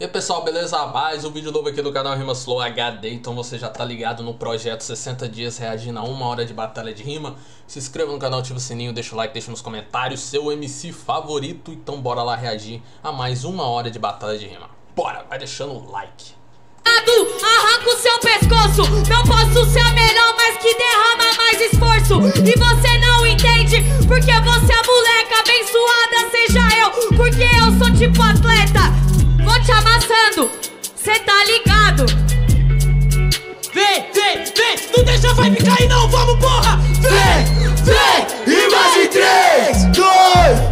E aí pessoal, beleza? Mais um vídeo novo aqui do canal Rima Slow HD Então você já tá ligado no projeto 60 dias reagindo a uma hora de batalha de rima. Se inscreva no canal, ativa o sininho, deixa o like, deixa nos comentários seu MC favorito. Então bora lá reagir a mais uma hora de batalha de rima. Bora, vai deixando o like. Arranca o seu pescoço. Não posso ser a melhor, mas que derrama mais esforço. E você não entende Porque você é moleca abençoada Seja eu, porque eu sou tipo atleta Vou te amassando, cê tá ligado? Vem, vem, vem, não deixa a vibe cair não, vamos porra! Vem, vem, e mais em 3, 2,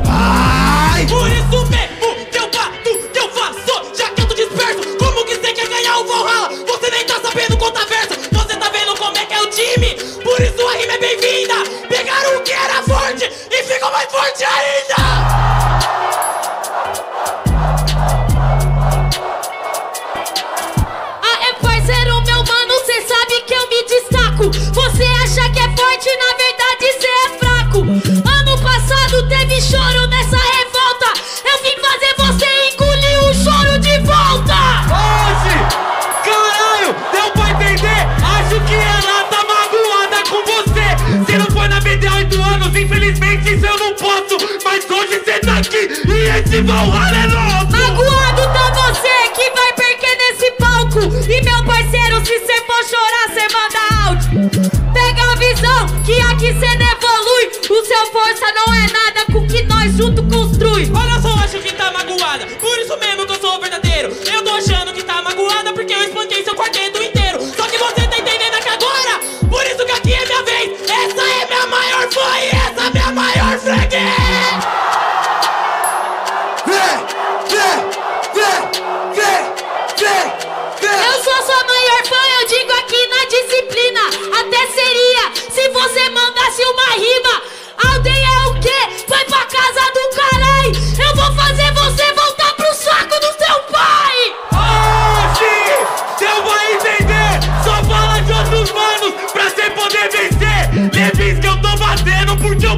ai! Por isso mesmo que eu bato, que eu faço, já que eu tô disperso Como que cê quer ganhar o Valhalla? Você nem tá sabendo contar verso Você tá vendo como é que é o time? Por isso a rima é bem-vinda Pegaram o que era forte e ficou mais forte ainda! E esse Valhalla é novo. Magoado tá você que vai perder nesse palco. E meu parceiro, se cê for chorar, cê manda Pega a visão que aqui cê não evolui. O seu força não é nada com que nós junto construi. Olha só, acho que tá magoada. Por isso mesmo que eu sou verdadeiro. Eu tô achando que tá magoada porque eu espanquei seu quarteto inteiro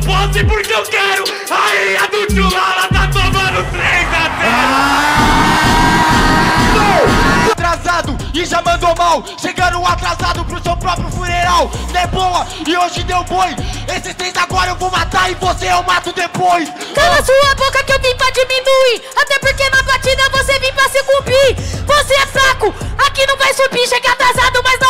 posso e porque eu quero. Aí a do Tchulala tá tomando 3 a 0. Atrasado e já mandou mal. Chegaram atrasado pro seu próprio funeral. Não é boa e hoje deu boi. Esses três agora eu vou matar e você eu mato depois. Cala sua boca que eu vim pra diminuir. Até porque na batida você vim pra se cumprir Você é fraco, aqui não vai subir Chega atrasado, mas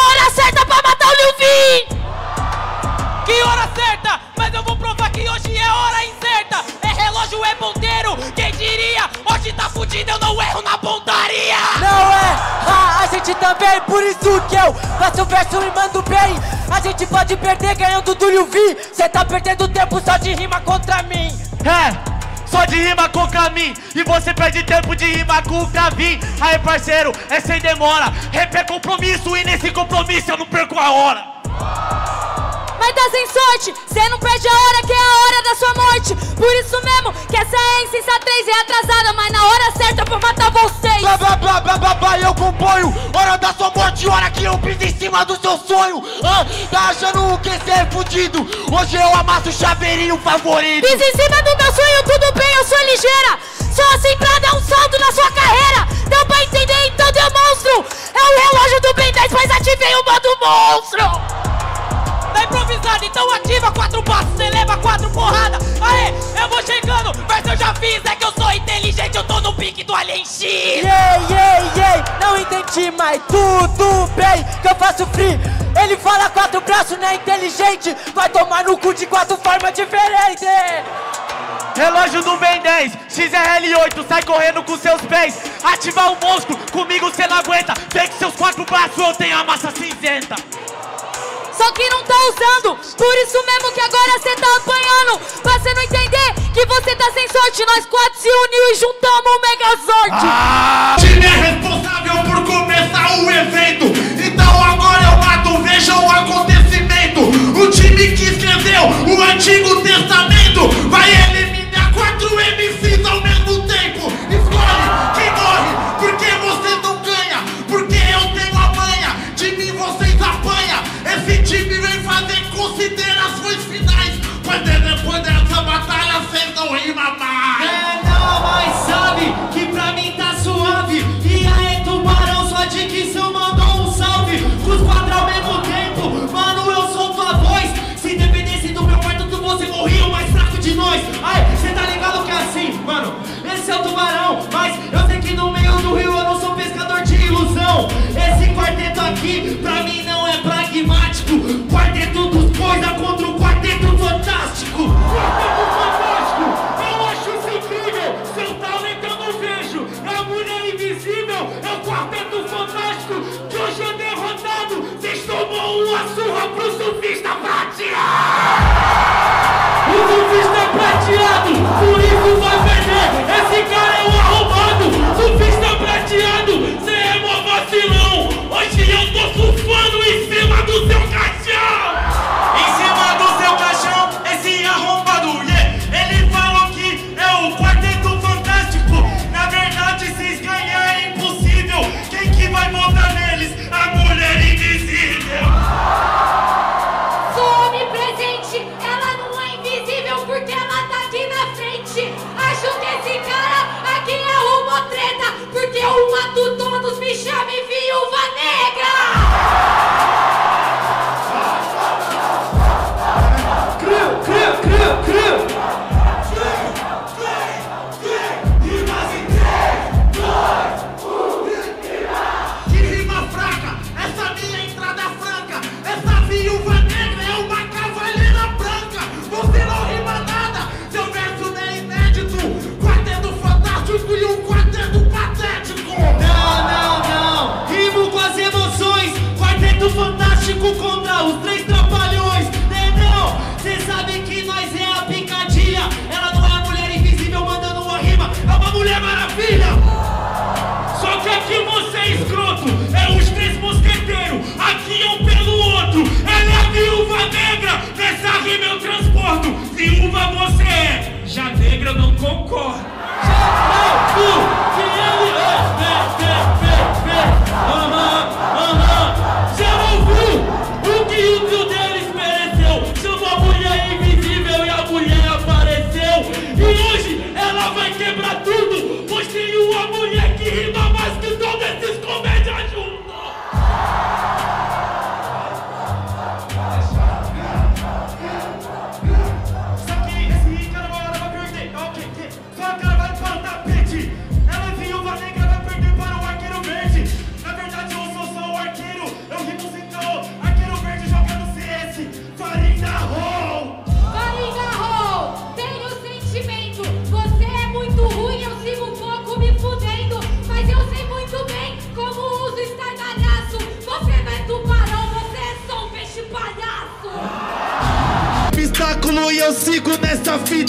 Fudido, eu não erro na pontaria. Não é, ah, a gente também Por isso que eu faço verso e mando bem. A gente pode perder ganhando do Liu Vi Cê tá perdendo tempo só de rima contra mim. É só de rima contra mim. E você perde tempo de rima contra mim. Aí parceiro, é sem demora. Rap é compromisso e nesse compromisso eu não perco a hora mas tá sem sorte, cê não perde a hora que é a hora da sua morte. Por isso mesmo que essa é insensatez é atrasada Mas na hora certa pra matar vocês. Blá blá blá blá blá blá, eu componho. Hora da sua morte, hora que eu piso em cima do seu sonho. Ah, Tá achando o que cê é fudido? Hoje eu amasso o chaveirinho favorito. Piso em cima do meu sonho, tudo bem, eu sou ligeira. Só assim pra dar um salto na sua carreira. Deu pra entender, então demonstro É o relógio do Ben 10, mas ativei o modo monstro Improvisado, então ativa quatro passos, cê leva quatro porradas. Aê, eu vou chegando, mas eu já fiz, é que eu sou inteligente, eu tô no pique do Alien X. Yeah, yeah, yeah, não entendi, mas tudo bem que eu faço free. Ele fala quatro braços, não é inteligente, vai tomar no cu de quatro formas diferentes. Relógio do Ben 10, XRL8, sai correndo com seus pés. Ativar o monstro, comigo cê não aguenta. Vem que seus quatro braços eu tenho a massa cinzenta. Só que não tá usando, por isso mesmo que agora cê tá apanhando. Pra cê não entender que você tá sem sorte. Nós quatro se uniu e juntamos o Megazord. Ah, Time é responsável por começar o evento. Então agora eu mato, vejam o acontecimento. O time que escreveu o Antigo Testamento Vai É, não, mas sabe que pra mim tá suave. E aí, tubarão, sua dicção mandou um salve. Os quatro ao mesmo tempo, mano, eu sou tua voz. Se dependesse do meu quarto, tu você morria o mais fraco de nós. Ai, cê tá ligado que é assim, mano. Esse é o tubarão, mas eu sei que no meio do rio eu não sou pescador de ilusão. Esse quarteto aqui, pra mim, não é pragmático. Quarteto dos coisa é contra o quarteto fantástico. Quarteto fantástico. Surra pro surfista prateado. O surfista prateado, por isso vai perder. Esse cara é um arrombado.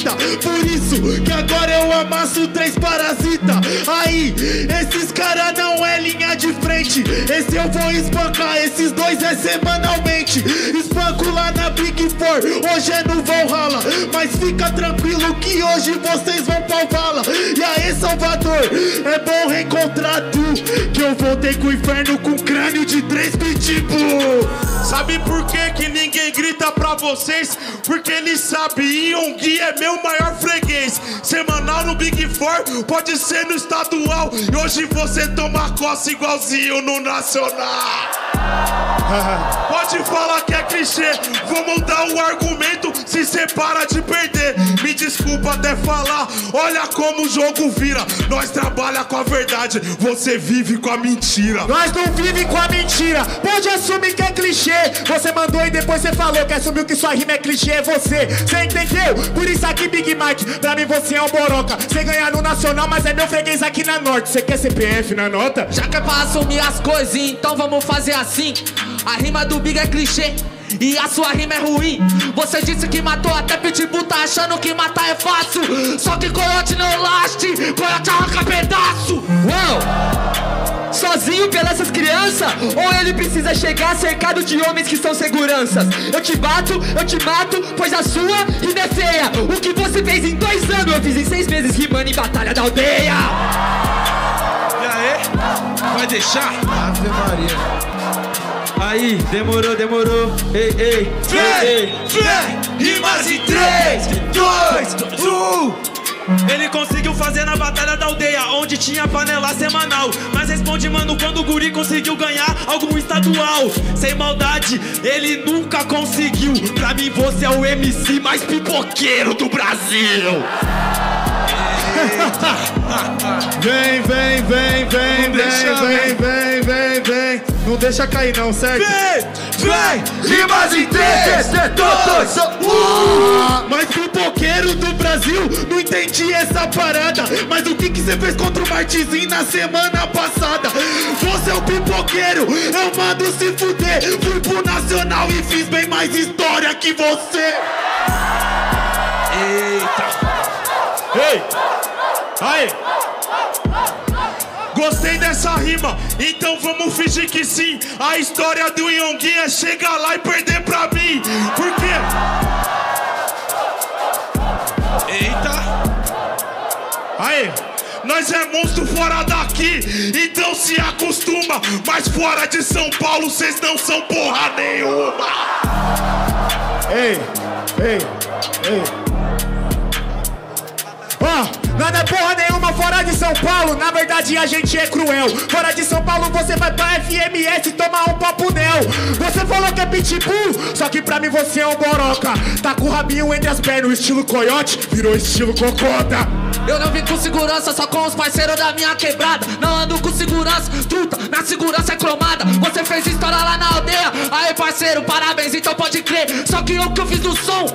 Fita. Por isso que agora eu amasso três parasita. Aí, esses cara não é linha de frente. Esse eu vou espancar, esses dois é semanalmente. Espanco lá na Big Four, hoje é no Valhalla. Mas fica tranquilo que hoje vocês vão pra vala. E aí, Salvador, é bom reencontrar tu. Que eu voltei com o inferno com crânio de três pitbull. Sabe por que, que ninguém grita pra vocês? Porque eles sabiam que é meu maior freguês. Semanal no Big Four, pode ser no estadual. E hoje você toma coça igualzinho no Nacional. Pode falar que é clichê, vou mudar o argumento se cê para de perder. Me desculpa até falar, olha como o jogo vira. Nós trabalha com a verdade, você vive com a mentira. Nós não vive com a mentira. Pode assumir que é clichê. Você mandou e depois você falou que assumiu que sua rima é clichê. É você. Você entendeu? Por isso aqui, Big Mike. Pra mim você é um boroca. Você ganhar no Nacional, mas é meu freguês aqui na Norte. Você quer CPF na nota? Já que é pra assumir as coisas, então vamos fazer assim. A rima do Big é clichê. E a sua rima é ruim. Você disse que matou até Pitbull, tá achando que matar é fácil. Só que coiote não laste, coiote arranca pedaço. Uau! Sozinho pelas crianças? Ou ele precisa chegar cercado de homens que são seguranças? Eu te bato, eu te mato, pois a sua rima é feia. O que você fez em dois anos, eu fiz em seis meses rimando em Batalha da Aldeia. E aí? Vai deixar? Ave Maria. Aí, demorou, demorou. Ei, ei, ei, ei. vem, rimas em 3, 2, 1. Ele conseguiu fazer na batalha da aldeia, onde tinha panela semanal. Mas responde, mano, quando o guri conseguiu ganhar algum estadual. Sem maldade, ele nunca conseguiu. Pra mim, você é o MC mais pipoqueiro do Brasil. Vem, vem, vem, vem, vem, deixa, vem, vem, vem, vem. Não deixa cair não, certo? Vem, vem, rimas inteiras, todos. Uh! Mas pipoqueiro do Brasil, não entendi essa parada. Mas o que que você fez contra o Martizinho na semana passada? Você é o pipoqueiro, eu mando se fuder. Fui pro Nacional e fiz bem mais história que você. Eita! Ei! Aí! Gostei dessa rima, então vamos fingir que sim. A história do Yongui é chegar lá e perder pra mim. Por quê? Eita! Aí! Nós é monstro fora daqui, então se acostuma. Mas fora de São Paulo, vocês não são porra nenhuma. Ei, ei, ei. Ó, nada porra nenhuma fora de São Paulo. Na verdade, a gente é cruel. Fora de São Paulo, você vai pra FMS tomar um papo nel. Você falou que é pitbull, só que pra mim você é um boroca. Tá com o rabinho entre as pernas, estilo coiote virou estilo cocota. Eu não vim com segurança, só com os parceiros da minha quebrada. Não ando com segurança, truta, na segurança é cromada. Você fez história lá na aldeia, aí parceiro, parabéns, então pode crer. Só que o que eu fiz no som,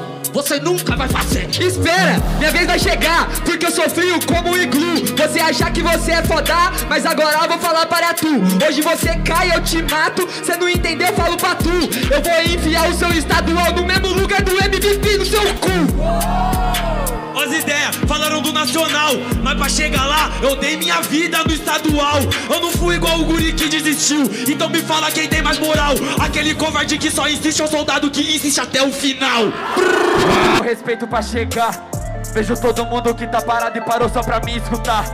você nunca vai fazer. Espera, minha vez vai chegar, porque eu sou frio como um iglu. Você achar que você é foda, mas agora eu vou falar para tu. Hoje você cai, eu te mato. Cê não entendeu, eu falo pra tu. Eu vou enfiar o seu estadual no mesmo lugar do MVP no seu cu. As ideias falaram do nacional, mas pra chegar lá eu dei minha vida no estadual. Eu não fui igual o guri que desistiu, então me fala quem tem mais moral. Aquele covarde que só insiste ou soldado que insiste até o final. Com respeito pra chegar. Vejo todo mundo que tá parado e parou só pra me escutar.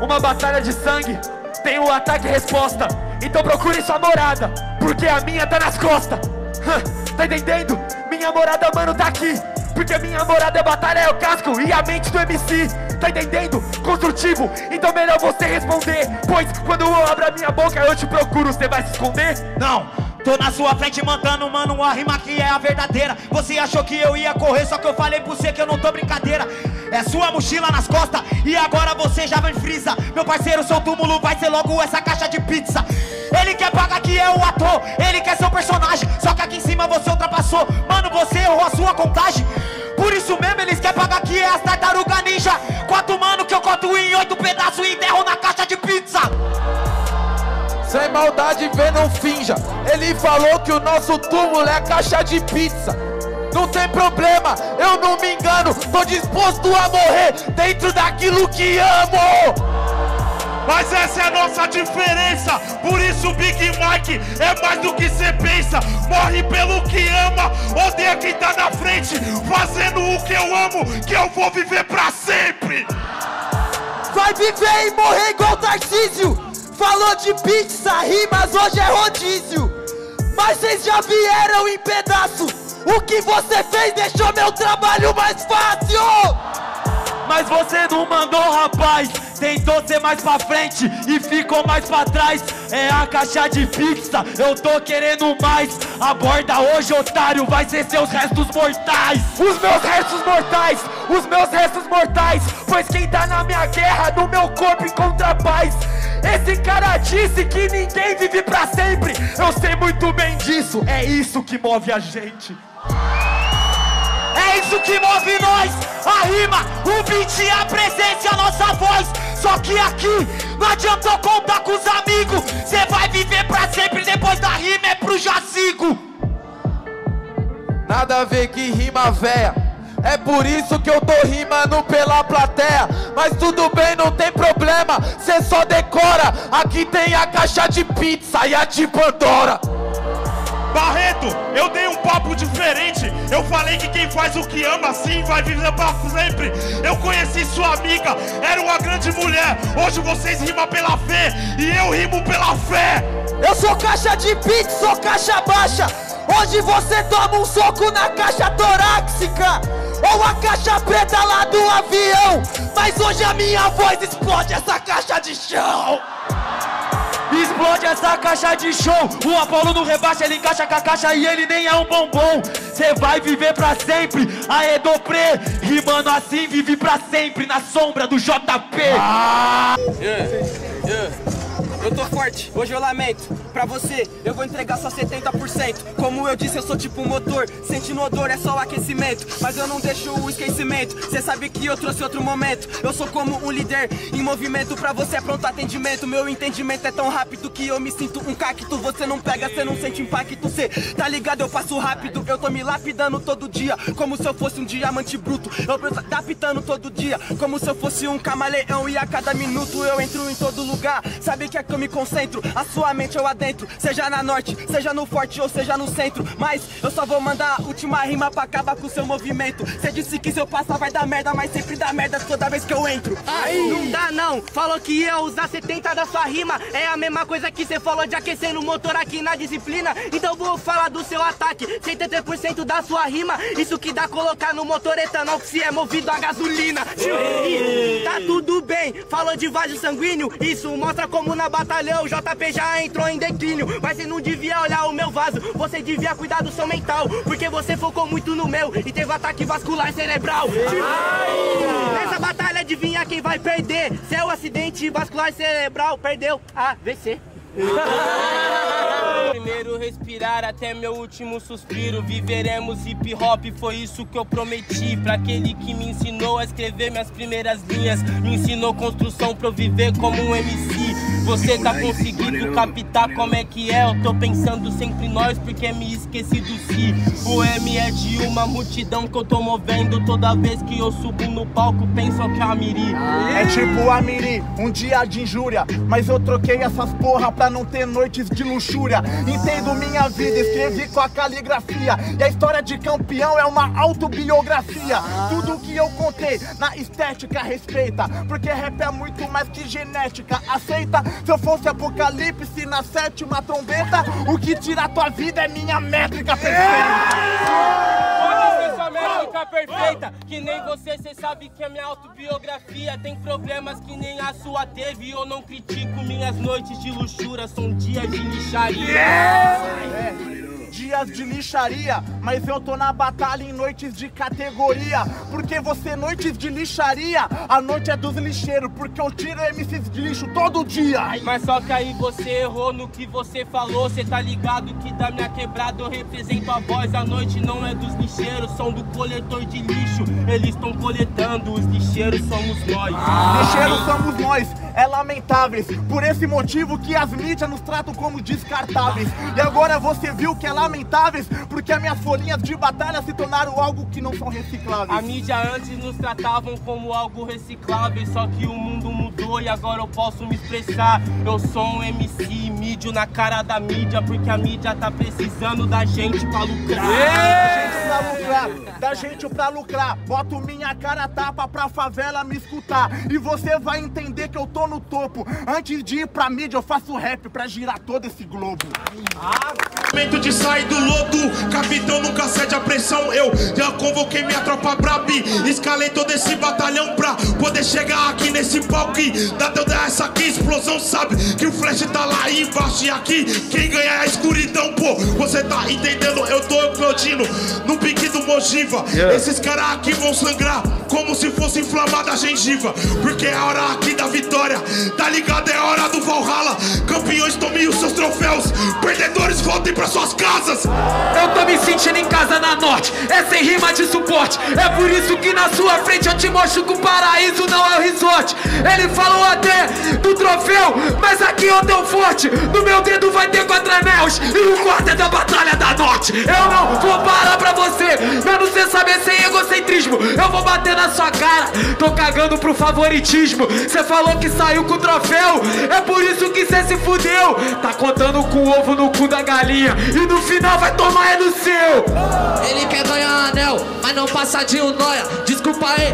Uma batalha de sangue, tem o ataque e resposta. Então procure sua morada, porque a minha tá nas costas. Tá entendendo? Minha morada, mano, tá aqui. Porque minha morada é batalha, é o casco e a mente do MC. Tá entendendo? Construtivo, então melhor você responder. Pois quando eu abro a minha boca, eu te procuro, você vai se esconder? Não, tô na sua frente mandando, mano, uma rima que é a verdadeira. Você achou que eu ia correr, só que eu falei pra você que eu não tô brincadeira. É sua mochila nas costas e agora você já vem frisa. Meu parceiro, seu túmulo vai ser logo essa caixa de pizza. Ele quer pagar que é o ator, ele quer ser o personagem. Só que aqui em cima você ultrapassou. Mano, você errou a sua contagem. Por isso mesmo eles querem pagar que é as tartaruga ninja. Quatro mano que eu corto em oito pedaços e enterro na caixa de pizza. Sem maldade, vê, não finja. Ele falou que o nosso túmulo é caixa de pizza. Não tem problema, eu não me engano. Tô disposto a morrer dentro daquilo que amo. Mas essa é a nossa diferença. Por isso, Big Mike é mais do que você pensa. Morre pelo que ama, odeia quem tá na frente. Fazendo o que eu amo, que eu vou viver pra sempre. Vai viver e morrer igual Tarcísio. Falou de pizza, rimas, hoje é rodízio. Mas vocês já vieram em pedaço. O que você fez deixou meu trabalho mais fácil. Mas você não mandou, rapaz. Tentou ser mais pra frente e ficou mais pra trás. É a caixa de pizza, eu tô querendo mais. Aborda hoje, otário, vai ser seus restos mortais. Os meus restos mortais, os meus restos mortais. Pois quem tá na minha guerra, no meu corpo encontra paz. Esse cara disse que ninguém vive pra sempre. Eu sei muito bem disso, é isso que move a gente. É isso que move nós, a rima, o beat, a presença e a nossa voz. Só que aqui não adiantou contar com os amigos. Cê vai viver pra sempre, depois da rima é pro jazigo. Nada a ver que rima véia. É por isso que eu tô rimando pela plateia. Mas tudo bem, não tem problema. Cê só decora. Aqui tem a caixa de pizza e a de Pandora. Barreto, eu dei um papo diferente. Eu falei que quem faz o que ama assim vai viver pra sempre. Eu conheci sua amiga, era uma grande mulher. Hoje vocês rimam pela fé e eu rimo pela fé. Eu sou caixa de pizza, sou caixa baixa. Hoje você toma um soco na caixa torácica ou a caixa preta lá do avião. Mas hoje a minha voz explode essa caixa de chão. Explode essa caixa de show. O Apolo no rebaixa, ele encaixa com a caixa e ele nem é um bombom. Cê vai viver pra sempre. Aê, Dopré, rimando assim, vive pra sempre na sombra do JP. Yeah, yeah. Eu tô forte. Hoje eu lamento, pra você eu vou entregar só 70%. Como eu disse, eu sou tipo um motor, sentindo odor é só o aquecimento. Mas eu não deixo o esquecimento, cê sabe que eu trouxe outro momento. Eu sou como um líder em movimento, pra você é pronto atendimento. Meu entendimento é tão rápido que eu me sinto um cacto. Você não pega, cê não sente impacto, cê tá ligado? Eu passo rápido, eu tô me lapidando todo dia, como se eu fosse um diamante bruto. Eu tô adaptando todo dia, como se eu fosse um camaleão. E a cada minuto eu entro em todo lugar. Sabe que é que eu me concentro? A sua mente eu adentro, seja na norte, seja no forte ou seja no centro. Mas eu só vou mandar a última rima pra acabar com o seu movimento. Cê disse que se eu passar vai dar merda, mas sempre dá merda toda vez que eu entro. Aí. Não dá não, falou que ia usar 70 da sua rima. É a mesma coisa que cê falou de aquecer no motor aqui na disciplina. Então vou falar do seu ataque, 73% da sua rima. Isso que dá colocar no motor etanol que se é movido a gasolina. E tá tudo bem, falou de vaso sanguíneo. Isso mostra como na batalhão o JP já entrou em declínio. Mas você não devia olhar o meu vaso, você devia cuidar do seu mental. Porque você focou muito no meu e teve ataque vascular cerebral. Nessa batalha, adivinha quem vai perder? Seu acidente vascular cerebral perdeu a VC. Primeiro respirar até meu último suspiro. Viveremos hip hop, foi isso que eu prometi. Pra aquele que me ensinou a escrever minhas primeiras linhas. Me ensinou construção pra eu viver como um MC. Você tá conseguindo captar como é que é? Eu tô pensando sempre em nós porque me esqueci do si. O M é de uma multidão que eu tô movendo. Toda vez que eu subo no palco, penso que é a Miri. É tipo a Miri, um dia de injúria. Mas eu troquei essas porra pra não ter noites de luxúria. Entendo minha vida, escrevi com a caligrafia. E a história de campeão é uma autobiografia. Tudo que eu contei na estética respeita. Porque rap é muito mais que genética. Aceita? Se eu fosse apocalipse na sétima trombeta, o que tira tua vida é minha métrica perfeita. Pode ser sua métrica perfeita, que nem você, cê sabe que é minha autobiografia. Tem problemas que nem a sua teve. Eu não critico minhas noites de luxúria, são dias de lixaria. Dias de lixaria, mas eu tô na batalha em noites de categoria. Porque você, noites de lixaria, a noite é dos lixeiros, porque eu tiro MCs de lixo todo dia. Mas só que aí você errou no que você falou. Cê tá ligado que da minha quebrada eu represento a voz. A noite não é dos lixeiros, são do coletor de lixo. Eles estão coletando, os lixeiros somos nós. Lixeiros somos nós, é lamentáveis. Por esse motivo que as mídias nos tratam como descartáveis. E agora você viu que é lamentáveis, porque as minhas folhinhas de batalha se tornaram algo que não são recicláveis. A mídia antes nos tratavam como algo reciclável, só que o mundo mudou e agora eu posso me expressar. Eu sou um MC mídio na cara da mídia, porque a mídia tá precisando da gente pra lucrar. Da gente pra lucrar, da gente pra lucrar. Boto minha cara tapa pra favela me escutar. E você vai entender que eu tô no topo. Antes de ir pra mídia, eu faço rap pra girar todo esse globo. Momento de sair do lodo, capitão nunca cede a pressão. Eu já convoquei minha tropa brabi, escalei todo esse batalhão pra poder chegar aqui nesse palco. E dá teu dar essa aqui, explosão, sabe? Que o flash tá lá embaixo e aqui quem ganha é a escuridão, pô. Você tá entendendo? Eu tô eclodindo no pique do Mojiva. Esses caras aqui vão sangrar como se fosse inflamada a gengiva. Porque é a hora aqui da vitória, tá ligado? É hora do Valhalla. Campeões, tomem os seus troféus, perdedores, voltem pra suas casas. Eu tô me sentindo em casa na norte, é sem rima de suporte. É por isso que na sua frente eu te mostro que o paraíso não é o resort. Ele falou até do troféu, mas aqui eu tô forte. No meu dedo vai ter quatro anéis e o quarto é da batalha da norte. Eu não vou parar pra você, menos você saber sem egocentrismo. Eu vou bater na sua cara, tô cagando pro favoritismo. Cê falou que saiu com o troféu, é por isso que cê se fudeu. Tá contando com o ovo no cu da galinha e no final vai tomar é no seu. Ele quer ganhar anel, mas não passa de um noia. Desculpa aí,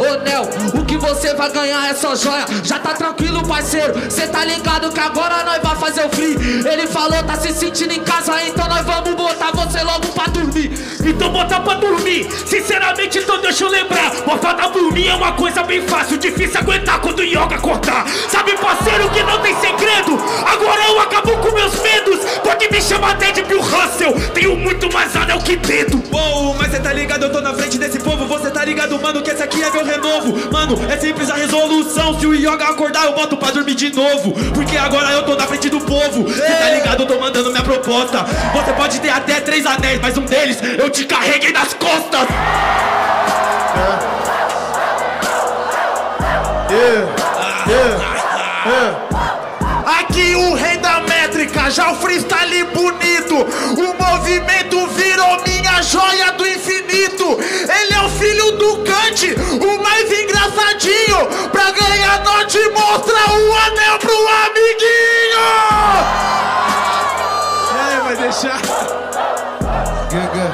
ô Nel, o que você vai ganhar é só joia. Já tá tranquilo, parceiro. Cê tá ligado que agora nós vai fazer o free. Ele falou, tá se sentindo em casa, então nós vamos botar você logo pra dormir. Então botar pra dormir. Sinceramente, então deixa eu lembrar. Botar pra dormir é uma coisa bem fácil. Difícil aguentar quando o yoga cortar. Sabe, parceiro, que não tem segredo. Agora eu acabo com meus medos. Pode me chamar até de Bill Russell. seu. Tenho muito mais anel que dedo. Uou, mas cê tá ligado, eu tô na frente desse povo. Você tá ligado, mano, que esse aqui é meu renovo. Mano, é simples a resolução. Se o Yoga acordar, eu boto pra dormir de novo. Porque agora eu tô na frente do povo. Cê tá ligado, eu tô mandando minha proposta. Você pode ter até três anéis, mas um deles eu te carreguei nas costas. Aqui o rei da métrica, já o freestyle bonito. O movimento virou minha joia do infinito. Ele é o filho do Kant, o mais engraçadinho. Pra ganhar note, mostra o anel pro amiguinho. É, vai deixar. Gaga.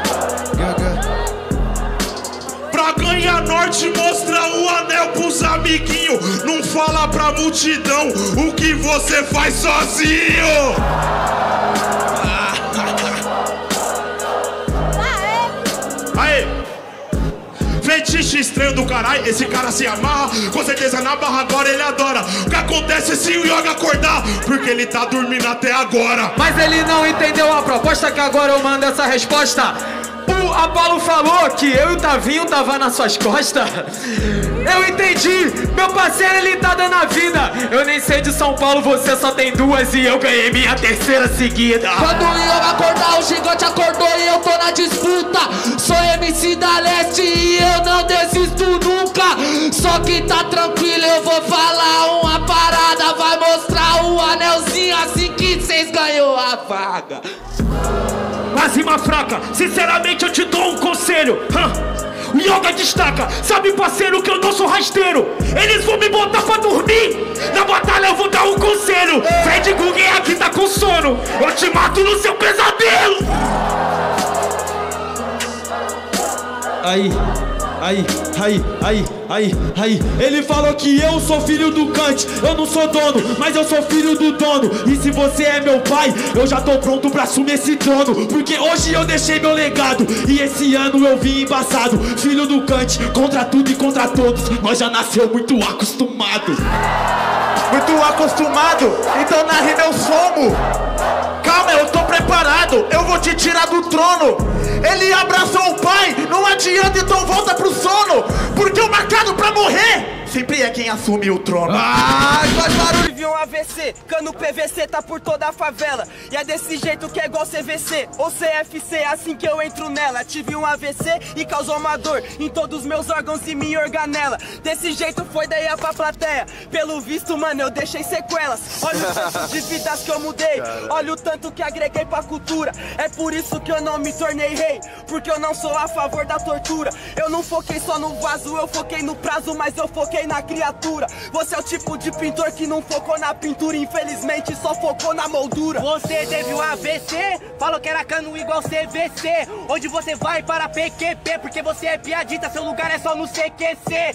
Norte, mostra o anel pros amiguinhos. Não fala pra multidão o que você faz sozinho. Aê! Fetiche estranho do caralho, esse cara se amarra. Com certeza na barra agora ele adora. O que acontece se o Yoga acordar? Porque ele tá dormindo até agora. Mas ele não entendeu a proposta que agora eu mando essa resposta. O Apolo falou que eu e o Tavinho tava nas suas costas. Eu entendi, meu parceiro ele tá dando a vida. Eu nem sei de São Paulo, você só tem duas e eu ganhei minha terceira seguida. Quando Yoga acordar, o gigante acordou e eu tô na disputa. Sou MC da Leste e eu não desisto nunca. Só que tá tranquilo, eu vou falar uma parada. Vai mostrar o anelzinho assim que cês ganhou a vaga. Mas rima fraca, sinceramente eu te dou um conselho. O Yoga destaca, sabe parceiro que eu não sou rasteiro. Eles vão me botar pra dormir. Na batalha eu vou dar um conselho. Fred Guggen aqui tá com sono. Eu te mato no seu pesadelo. Aí, aí, aí, aí, aí, aí. Ele falou que eu sou filho do Kant. Eu não sou dono, mas eu sou filho do dono. E se você é meu pai, eu já tô pronto pra assumir esse trono. Porque hoje eu deixei meu legado. E esse ano eu vim embaçado. Filho do Kant, contra tudo e contra todos. Nós já nasceu muito acostumado. Muito acostumado, então na rima eu somo. Calma, eu tô preparado, eu vou te tirar do trono. Ele abraçou o pai, não adianta, então volta pro sono. Porque o marcado pra morrer sempre é quem assume o trono. Ai, faz barulho. Tive um AVC, cano PVC tá por toda a favela. E é desse jeito que é igual CVC ou CFC, assim que eu entro nela. Tive um AVC e causou uma dor em todos os meus órgãos e minha organela. Desse jeito foi daí pra plateia. Pelo visto, mano, eu deixei sequelas. Olha o tanto de vidas que eu mudei. Olha o tanto que agreguei pra cultura. É por isso que eu não me tornei rei. Porque eu não sou a favor da tortura. Eu não foquei só no vaso, eu foquei no prazo, mas eu foquei na criatura. Você é o tipo de pintor que não focou na pintura, infelizmente só focou na moldura. Você teve um AVC, falou que era cano igual CVC. Onde você vai para PQP, porque você é piadita, seu lugar é só no CQC.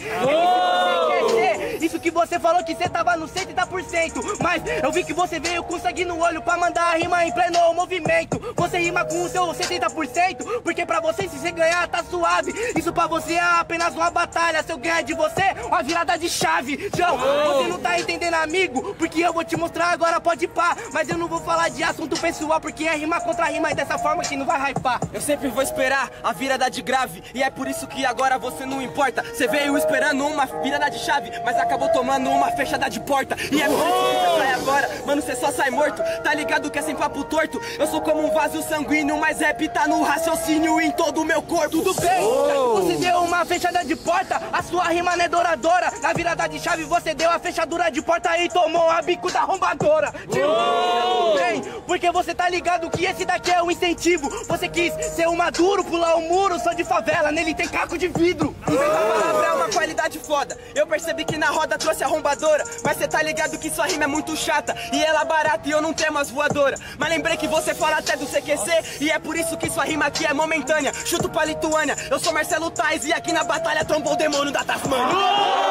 CQC. Isso que você falou que você tava no 130%. Mas eu vi que você veio com sangue no olho pra mandar a rima em pleno movimento. Você rima com o seu 70%, porque pra você se você ganhar tá suave. Isso pra você é apenas uma batalha. Se eu ganhar de você, uma virada de chave. João, você não tá entendendo, amigo? Porque eu vou te mostrar agora, pode pá. Mas eu não vou falar de assunto pessoal, porque é rima contra rima e dessa forma que não vai hypar. Eu sempre vou esperar a virada de grave E é por isso que agora você não importa. Você veio esperando uma virada de chave Mas acabou tomando uma fechada de porta. E é por isso que você sai agora. Mano, você só sai morto. Tá ligado que é sem papo torto? Eu sou como um vaso sanguíneo Mas rap tá no raciocínio em todo o meu corpo. Tudo bem, que você deu uma fechada de porta A sua rima não é douradora Na virada de chave você deu a fechadura de porta E tomou a bico da arrombadora. Bem, porque você tá ligado que esse daqui é o incentivo. Você quis ser um maduro, pular o muro Sou de favela, nele tem caco de vidro. A palavra é uma qualidade foda. Eu percebi que na roda trouxe arrombadora Mas cê tá ligado que sua rima é muito chata E ela barata e eu não tenho mais voadora Mas lembrei que você fala até do CQC E é por isso que sua rima aqui é momentânea. Chuto pra Lituânia, eu sou Marcelo Tais E aqui na batalha trombou o demônio da Tasmania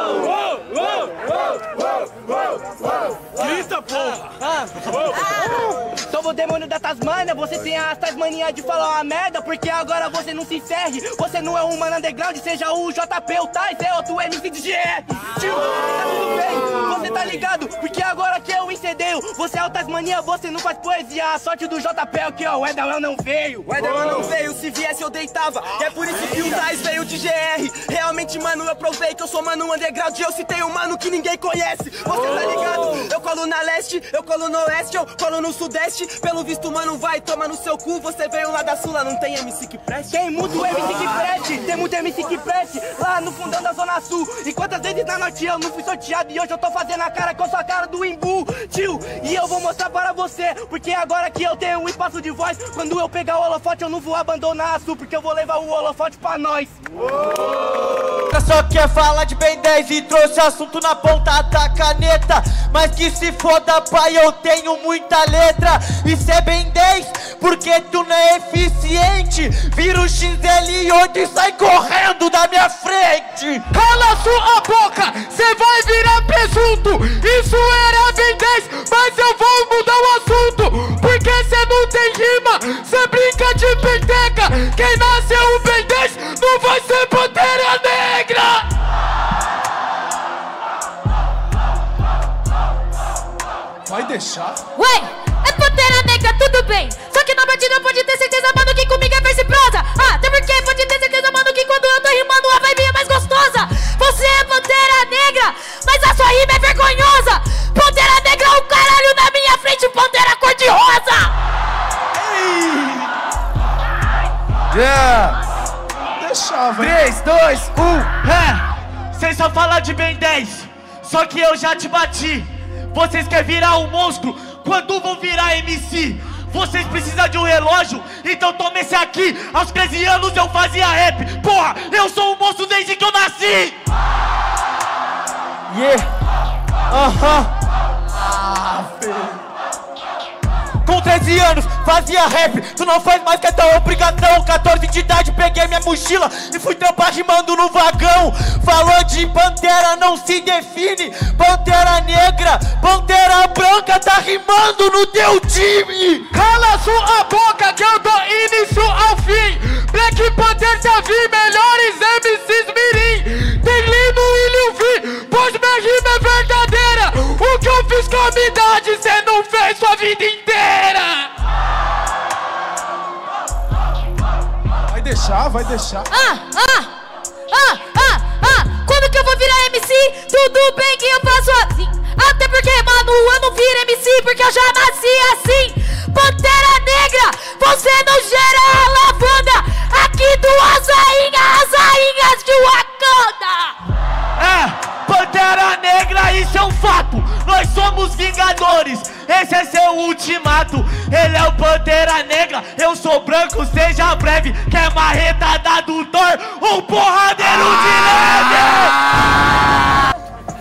Grita, porra! Sou o demônio da Tasmania, você tem a Tasmania de falar uma merda, porque agora você não se ferre. Você não é um mano underground, seja o JP, o Tais, é outro MC de GR. Tio, tá tudo bem, você tá ligado? Porque agora que eu incendeio, você é o Tasmania, você não faz poesia. A sorte do JP é que ó, o Edalan não veio. O Edalan não veio, se viesse eu deitava. É por isso que o Tais veio de GR. Realmente, mano, eu provei que eu sou mano underground. E eu citei um mano que ninguém conhece. Você tá ligado? Eu colo na leste, eu colo no oeste, eu colo no sudeste. Pelo visto, mano, vai tomar no seu cu. Você veio lá da Sula, não tem MC que preste? Tem muito MC que preste, tem muito MC que preste lá no fundão da Zona Sul. E quantas vezes na noite eu não fui sorteado e hoje eu tô fazendo a cara com a sua cara do Imbu, tio. E eu vou mostrar para você, porque agora que eu tenho um espaço de voz, quando eu pegar o holofote eu não vou abandonar a Sul, porque eu vou levar o holofote pra nós. Só quer falar de Ben 10 e trouxe assunto na ponta da caneta. Mas que se foda pai, eu tenho muita letra. Isso é Ben 10, porque tu não é eficiente. Vira o XL8 e sai correndo da minha frente. Cala sua boca, cê vai virar presunto Isso era Ben 10, mas eu vou mudar o assunto. Porque cê não tem rima, cê brinca de penteca. Quem nasceu Ben 10 não vai ser Pantera Negra Vai deixar? Ué, é Pantera Negra, tudo bem. Só que na batida pode ter certeza, mano, que comigo é verse e prosa. Ah, até porque pode ter certeza, mano, que quando eu tô rimando a vibe é mais gostosa. Você é Pantera Negra, mas a sua rima é vergonhosa. Pantera Negra, o caralho na minha frente, Pantera cor-de-rosa. Yeah! Deixava. 3, 2, 1, é! Cês só falam de Ben 10, só que eu já te bati. Vocês querem virar um monstro? Quando vão virar MC? Vocês precisam de um relógio? Então toma esse aqui! Aos 13 anos eu fazia rap! Porra, eu sou um monstro desde que eu nasci! Yeah! Aham! Ah, Com 13 anos, fazia rap, tu não faz mais que tua obrigação 14 de idade, peguei minha mochila e fui trampar rimando no vagão. Falou de pantera, não se define. Pantera negra, pantera branca, tá rimando no teu time. Cala sua boca que eu dou início ao fim. Black Panther já vi melhores MCs mirim. Tem Lino e Lil V, pois minha rima é verdadeira. O que eu fiz com a minha cê não fez sua vida inteira Vai deixar, vai deixar. Ah, ah, ah, ah, ah. Quando que eu vou virar MC? Tudo bem que eu faço assim. Até porque, mano, eu não viro MC porque eu já nasci assim. Pantera Negra, você não gera a lavanda. Aqui duas rainhas, as rainhas de Wakanda. É, Pantera Negra, isso é um fato. Nós somos Vingadores, esse é seu ultimato. Ele é o Pantera Negra, eu sou branco, seja breve. Quer marreta da do Thor, um porradeiro de leve.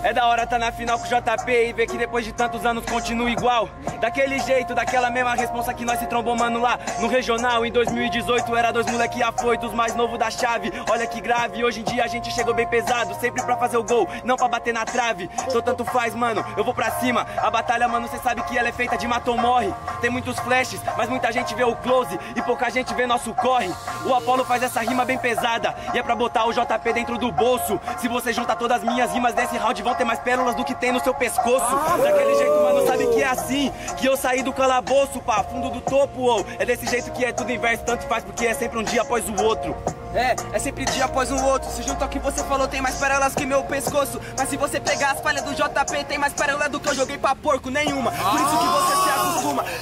É da hora tá na final com o JP e ver que depois de tantos anos continua igual. Daquele jeito, daquela mesma responsa que nós se trombou, mano, lá no regional. Em 2018 era dois moleque afoitos, mais novo da chave. Olha que grave, hoje em dia a gente chegou bem pesado. Sempre pra fazer o gol, não pra bater na trave. Sou tanto faz, mano, eu vou pra cima. A batalha, mano, cê sabe que ela é feita de mata ou morre. Tem muitos flashes, mas muita gente vê o close e pouca gente vê nosso corre. O Apollo faz essa rima bem pesada e é pra botar o JP dentro do bolso. Se você juntar todas as minhas rimas desse round, ter mais pérolas do que tem no seu pescoço. Daquele jeito, mano, sabe que é assim que eu saí do calabouço, pá, fundo do topo, ou é desse jeito que é tudo inverso, tanto faz porque é sempre um dia após o outro. É, é sempre dia após o outro. Se junto ao que você falou, tem mais pérolas que meu pescoço. Mas se você pegar as palhas do JP, tem mais pérola do que eu joguei pra porco, nenhuma. Por isso que você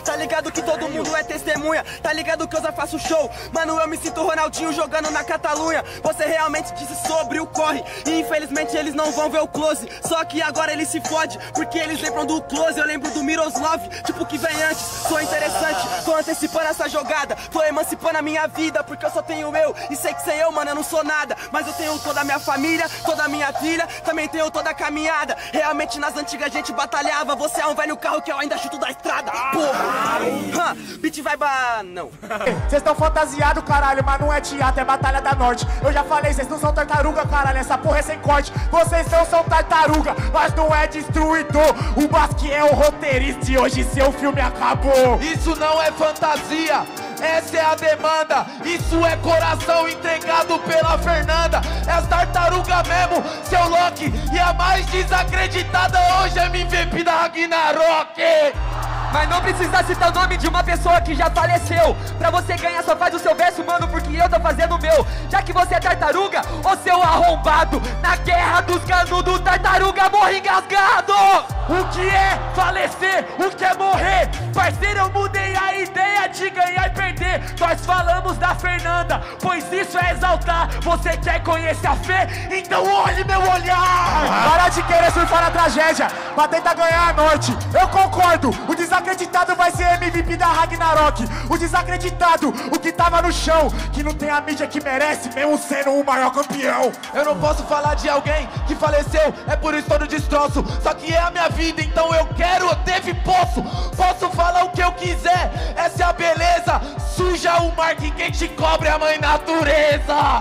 Tá ligado que todo mundo é testemunha. Tá ligado que eu já faço show. Mano, eu me sinto Ronaldinho jogando na Catalunha. Você realmente disse sobre o corre. E infelizmente eles não vão ver o close. Só que agora eles se fode. Porque eles lembram do close. Eu lembro do Miroslav. Tipo que vem antes. Sou interessante. Tô antecipando essa jogada. Tô emancipando a minha vida. Porque eu só tenho eu. E sei que sem eu, mano, eu não sou nada. Mas eu tenho toda a minha família, toda a minha trilha, também tenho toda a caminhada. Realmente nas antigas a gente batalhava. Você é um velho carro que eu ainda chuto da estrada. Porra! Beat vai ba... não. Vocês estão fantasiados, caralho, mas não é teatro, é Batalha da Norte. Eu já falei, vocês não são tartaruga, caralho, essa porra é sem corte. Vocês não são tartaruga, mas não é destruidor. O Basque é o roteirista e hoje seu filme acabou. Isso não é fantasia, essa é a demanda. Isso é coração entregado pela Fernanda. É as tartaruga mesmo, seu Loki. E a mais desacreditada hoje é MVP da Ragnarok. Mas não precisa citar o nome de uma pessoa que já faleceu. Pra você ganhar, só faz o seu verso, mano, porque eu tô fazendo o meu. Já que você é tartaruga, ô seu arrombado, na guerra dos canudos, tartaruga morre engasgado. O que é falecer? O que é morrer? Parceiro, eu mudei a ideia de ganhar e perder. Nós falamos da Fernanda, pois isso é exaltar. Você quer conhecer a fé? Então olhe meu olhar. Para de querer surfar na tragédia, pra tentar ganhar a norte. Eu concordo, o desacreditado vai ser MVP da Ragnarok. O desacreditado, o que tava no chão, que não tem a mídia que merece, mesmo sendo o maior campeão. Eu não posso falar de alguém que faleceu, é por isso todo destroço. Só que é a minha vida, então eu quero, eu devo e posso. Posso falar o que eu quiser, essa é a beleza. Suja o mar que quem te cobre é a mãe natureza.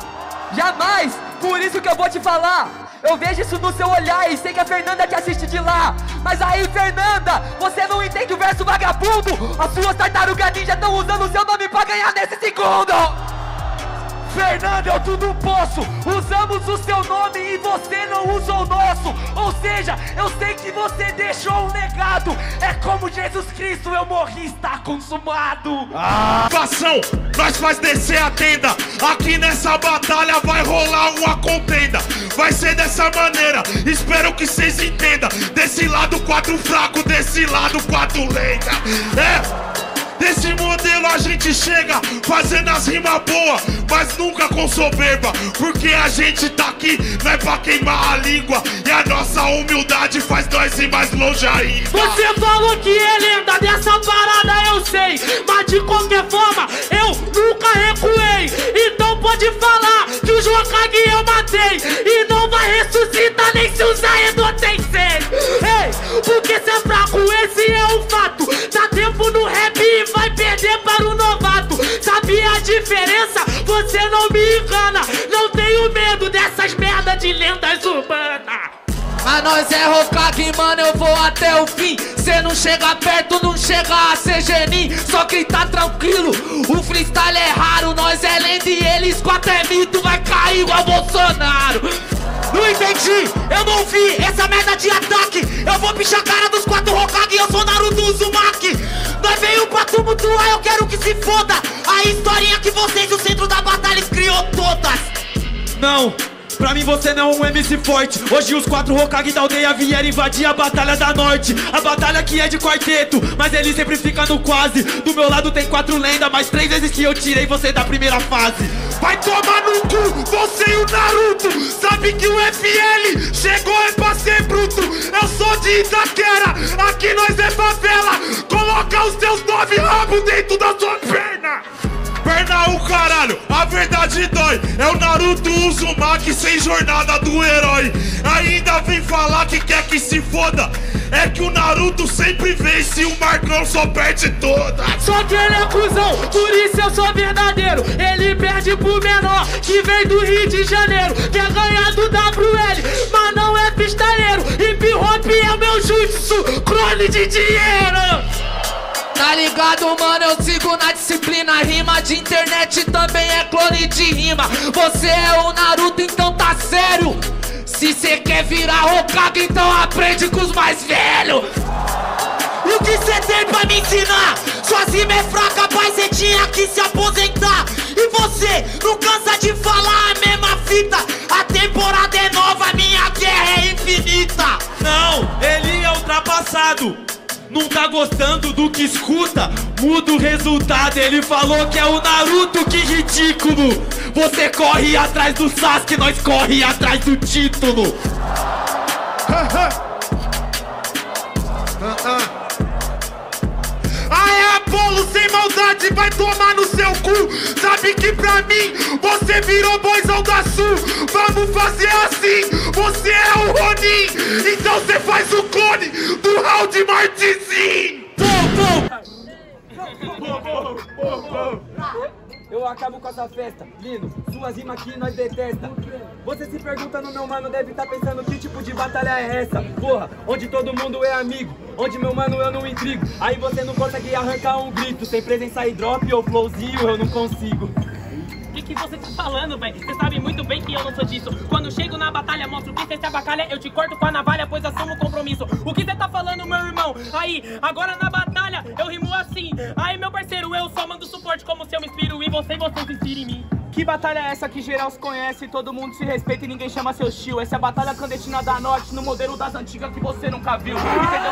Jamais! Por isso que eu vou te falar. Eu vejo isso no seu olhar e sei que a Fernanda te assiste de lá. Mas aí, Fernanda, você não entende o verso vagabundo? As suas tartarugas ninja estão usando o seu nome pra ganhar nesse segundo. Fernanda, eu tudo posso. Usamos o seu nome e você não usa o nosso. Ou seja, eu sei que você deixou um legado. É como Jesus Cristo, eu morri, está consumado. Fação, nós faz descer a tenda. Aqui nessa batalha vai rolar uma contenda. Vai ser dessa maneira, espero que vocês entendam. Desse lado, quatro fraco, desse lado, quatro lenta. É. Desse modelo a gente chega fazendo as rimas boas, mas nunca com soberba. Porque a gente tá aqui, não é pra queimar a língua. E a nossa humildade faz nós ir mais longe ainda. Você falou que é lenda dessa parada, eu sei. Mas de qualquer forma, eu nunca recuei. Então pode falar que o Jokage eu matei. E não vai ressuscitar nem se usar Edo Tensei. Ei, porque cê é fraco, esse é um fato. Dá tempo no rap e vai perder para o novato. Sabia a diferença? Você não me engana. Não tenho medo dessas merda de lendas urbanas. A nós é Hokage, mano, eu vou até o fim Cê não chega perto, não chega a ser genin Só quem tá tranquilo, o freestyle é raro Nós é lenda e eles quatro é mito Vai cair igual Bolsonaro Não entendi, eu não vi essa merda de ataque. Eu vou pichar a cara dos quatro Hokage eu sou Naruto Uzumaki. Nós veio pra tumultuar, eu quero que se foda. A historinha que vocês, o centro da batalha, criou todas. Não, pra mim você não é um MC forte. Hoje os quatro Hokage da aldeia vieram invadir a Batalha da Norte. A batalha que é de quarteto, mas ele sempre fica no quase. Do meu lado tem quatro lendas, mas três vezes que eu tirei você da primeira fase. Vai tomar no cu, você e o Naruto. Sabe que o FL chegou é pra ser bruto. Eu sou de Itaquera, aqui nós é favela. Coloca os teus nove rabos dentro da sua perna Perna o caralho, a verdade dói. É o Naruto Uzumaki sem jornada do herói. Ainda vem falar que quer que se foda. É que o Naruto sempre vence e o Marcão só perde toda. Só que ele é cuzão, por isso eu sou verdadeiro. Ele perde pro menor, que vem do Rio de Janeiro. Quer ganhar do WL, mas não é pistaleiro Hip hop é meu jutsu, clone de dinheiro Tá ligado, mano? Eu sigo na disciplina. Rima de internet também é clone de rima. Você é o Naruto, então tá sério. Se cê quer virar Hokage, então aprende com os mais velhos. O que cê tem pra me ensinar? Sua rima é fraca, pai, cê tinha que se aposentar E você não cansa de falar a mesma fita A temporada é nova, minha guerra é infinita Não, ele é ultrapassado não tá gostando do que escuta, muda o resultado. Ele falou que é o Naruto, que ridículo. Você corre atrás do Sasuke, nós corre atrás do título. Aê, Apolo, sem maldade, vai tomar no seu cu. Sabe que pra mim, você virou boizão da Sul. Vamos fazer assim, você é o Ronin. Então você faz o clone do Raul de pô, Eu acabo com essa festa, lindo. Suas rimas aqui nós detesta. Você se pergunta no meu mano, deve estar pensando que tipo de batalha é essa? Porra, onde todo mundo é amigo, onde meu mano eu não intrigo. Aí você não consegue arrancar um grito, sem presença e drop ou flowzinho eu não consigo. O que, que você tá falando, velho? Você sabe muito bem que eu não sou disso. Quando chego na batalha, mostro que você se abacalha, eu te corto com a navalha, pois assumo o compromisso. O que você tá falando, meu irmão? Aí, agora na batalha, eu rimo assim. Aí, meu parceiro, eu só mando suporte como se eu me inspiro em você e você se inspira em mim. Que batalha é essa que geral se conhece, todo mundo se respeita e ninguém chama seu tio? Essa é a batalha clandestina da Norte, no modelo das antigas que você nunca viu. Entendeu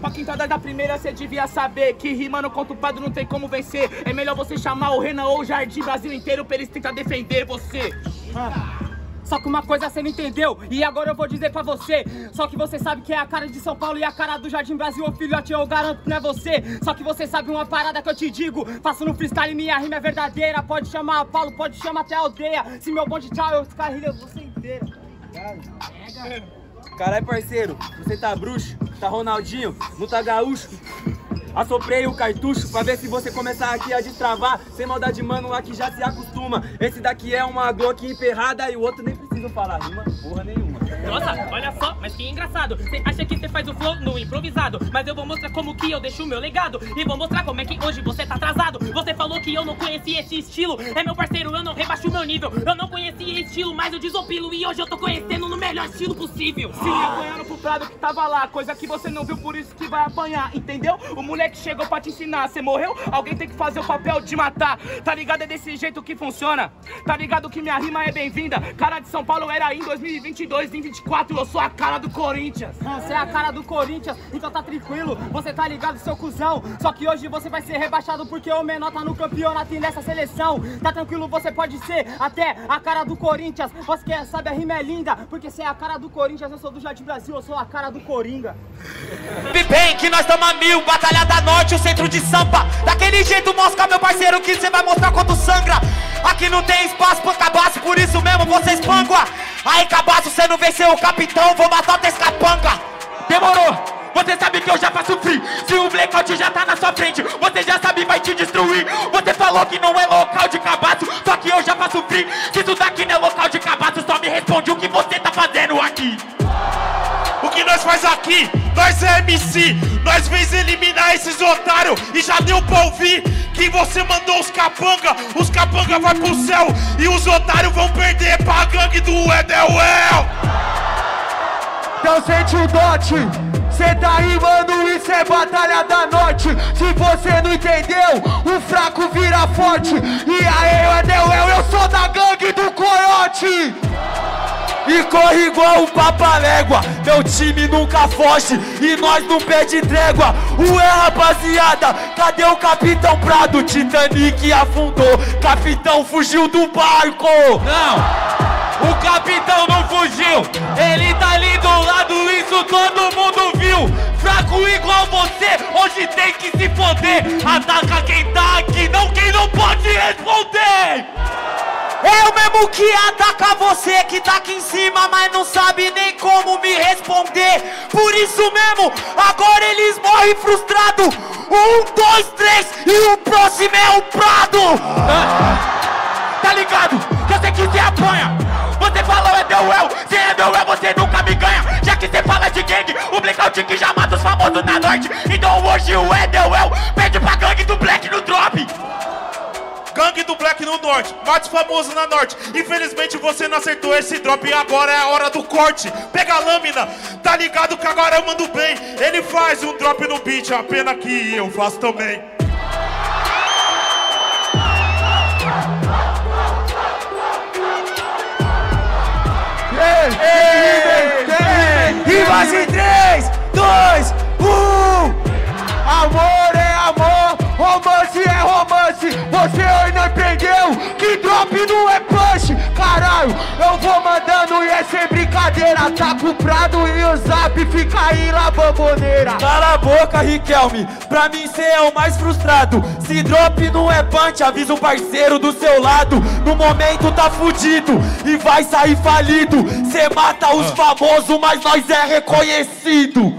Pra quintada da primeira, cê devia saber que rimando contra o padre não tem como vencer. É melhor você chamar o Renan ou o Jardim Brasil inteiro pra eles tentar defender você. Só que uma coisa você não entendeu, e agora eu vou dizer pra você. Só que você sabe que é a cara de São Paulo e a cara do Jardim Brasil, ô filhote, eu garanto que não é você. Só que você sabe uma parada que eu te digo. Faço no freestyle, minha rima é verdadeira. Pode chamar Paulo, pode chamar até a aldeia. Se meu bonde tchau, eu descarrilho você inteira. Caralho, parceiro, você tá bruxo? Tá Ronaldinho? Não tá gaúcho? Assoprei o cartucho pra ver se você começar aqui a destravar. Sem maldade, mano, aqui já se acostuma. Esse daqui é uma Glock emperrada e o outro nem precisa falar rima porra nenhuma. Nossa, olha só, mas que engraçado. Você acha que você faz o flow no improvisado, mas eu vou mostrar como que eu deixo o meu legado. E vou mostrar como é que hoje você tá atrasado. Você falou que eu não conhecia esse estilo. É meu parceiro, eu não rebaixo o meu nível. Eu não conhecia esse estilo, mas eu desopilo. E hoje eu tô conhecendo no melhor estilo possível. Se apanhando pro prado que tava lá, coisa que você não viu, por isso que vai apanhar, entendeu? O moleque chegou pra te ensinar, você morreu? Alguém tem que fazer o papel de matar. Tá ligado? É desse jeito que funciona. Tá ligado que minha rima é bem-vinda. Cara de São Paulo era em 2022, em 24, eu sou a cara do Corinthians. Você é a cara do Corinthians, então tá tranquilo. Você tá ligado, seu cuzão. Só que hoje você vai ser rebaixado porque o menor tá no campeonato e nessa seleção. Tá tranquilo, você pode ser até a cara do Corinthians. Você quer sabe, a rima é linda. Porque você é a cara do Corinthians, eu sou do Jardim Brasil, eu sou a cara do Coringa. Bem que nós tamo a mil, Batalha da Norte, o centro de Sampa. Daquele jeito, mosca, meu parceiro, que cê vai mostrar quanto sangra. Aqui não tem espaço pra cabaço, por isso mesmo vocês pangua. Aí, cabaço, cê não venceu o capitão, vou matar o escapanga. Demorou! Você sabe que eu já faço free. Se o blackout já tá na sua frente Você já sabe, vai te destruir. Você falou que não é local de cabaço Só que eu já faço free. Se isso daqui não é local de cabaço Só me responde o que você tá fazendo aqui. O que nós faz aqui? Nós é MC, nós vens eliminar esses otários. E já deu pra ouvir que você mandou os capanga. Os capanga vai pro céu E os otários vão perder pra gangue do Edelwell Então sente o dote, cê tá rimando, isso é batalha da norte Se você não entendeu, o fraco vira forte. E aí, eu Edelwell, eu sou da gangue do coiote. E corre igual um papalégua. Meu time nunca foge e nós não pede trégua. Ué rapaziada, cadê o Capitão Prado? Titanic afundou, Capitão fugiu do barco. Não, o capitão não fugiu. Ele tá ali do lado, isso todo mundo viu Fraco igual você, hoje tem que se foder Ataca quem tá aqui, não quem não pode responder Eu mesmo que ataca você que tá aqui em cima, mas não sabe nem como me responder. Por isso mesmo, agora eles morrem frustrados. Um, dois, três e o próximo é o Prado. Tá ligado? Que eu sei que você apanha Você falou Edelwell, se é Edelwell você nunca me ganha Já que você fala de gangue, o blackout que já mata os famosos na norte Então hoje o Edelwell pede pra gangue do Black no drop Gangue do Black no norte, mais famoso na norte. Infelizmente você não acertou esse drop e agora é a hora do corte. Pega a lâmina, tá ligado que agora eu mando bem. Ele faz um drop no beat, a pena que eu faço também. Rimas em 3, 2, 1 Amor Você ainda entendeu que drop não é punch Caralho. Eu vou mandando e é sem brincadeira. Tá com o Prado e o Zap fica aí lá, bamboneira. Cala a boca, Riquelme. Pra mim cê é o mais frustrado. Se drop não é punch, avisa o parceiro do seu lado. No momento tá fudido e vai sair falido. Cê mata os famosos, mas nós é reconhecido.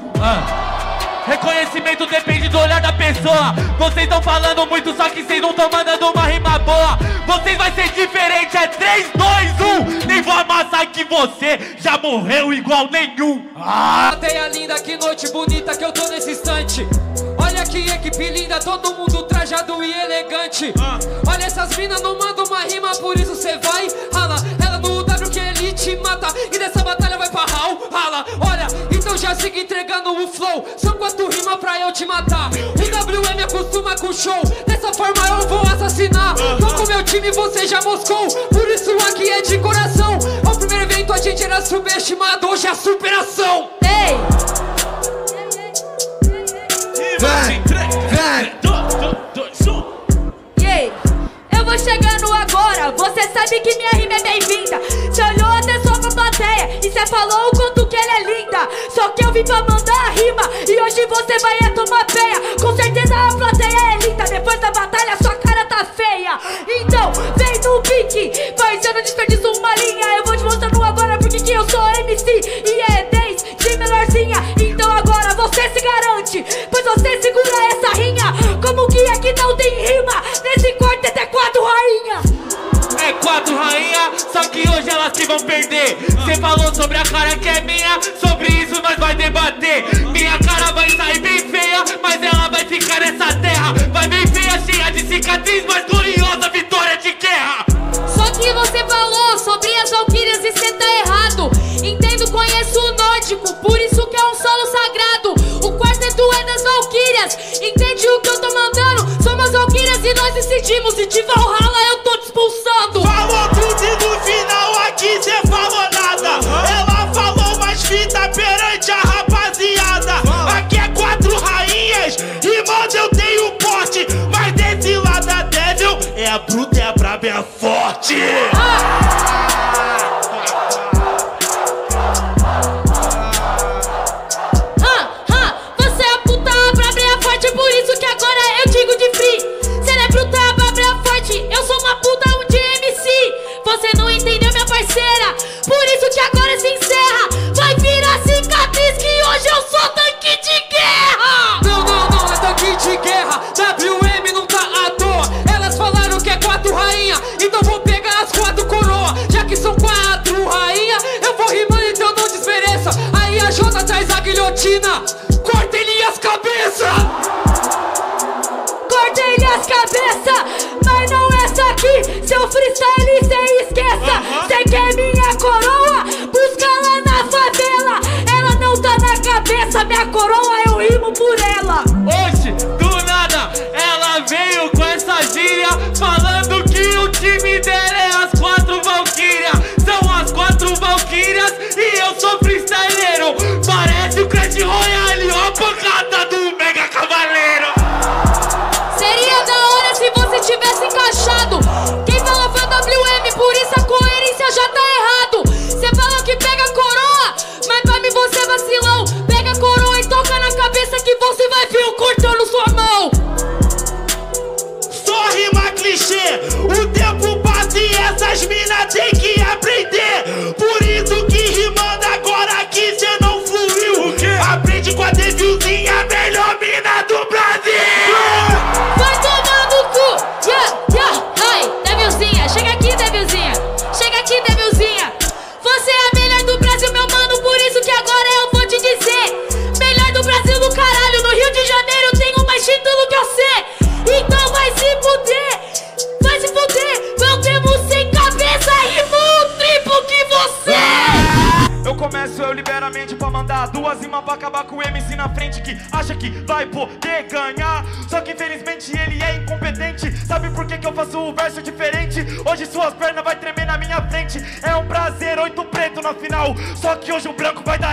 Reconhecimento depende do olhar da pessoa. Vocês estão falando muito, só que vocês não estão mandando uma rima boa. Vocês vai ser diferente, é 3, 2, 1. Nem vou amassar que você já morreu igual nenhum. Ah. Plateia linda, que noite bonita que eu tô nesse instante. Olha que equipe linda, todo mundo trajado e elegante. Olha essas minas, não mandam uma rima, por isso cê vai rala. Te mata e nessa batalha vai pra Hal, rala. Olha, então já siga entregando o flow. São quatro rimas pra eu te matar. O WM acostuma com show, dessa forma eu vou assassinar. Tô com meu time, você já moscou, por isso aqui é de coração. O primeiro evento a gente era subestimado, hoje é a superação. Ei! E aí? Eu vou chegando agora, você sabe que minha rima é bem-vinda. Cê olhou até pra plateia e cê falou o quanto que ela é linda. Só que eu vim pra mandar rima e hoje você vai é tomar peia. Com certeza a plateia é linda, depois da batalha sua cara tá feia. Então, vem no pique, pois eu não desperdiço uma linha. Eu vou te mostrando agora porque que eu sou MC e é 10 de melhorzinha. Então agora você se garante, pois você segura essa rinha. Que hoje elas que vão perder. Cê falou sobre a cara que é minha, sobre isso nós vai debater. Minha cara vai sair bem feia, mas ela vai ficar nessa terra. Vai bem feia, cheia de cicatriz, mas gloriosa vitória de guerra. Só que você falou sobre as valquírias e cê tá errado. Entendo, conheço o nórdico, por isso que é um solo sagrado. O quarteto é das valquírias, entende o que eu tô mandando? Somos valquírias e nós decidimos, e de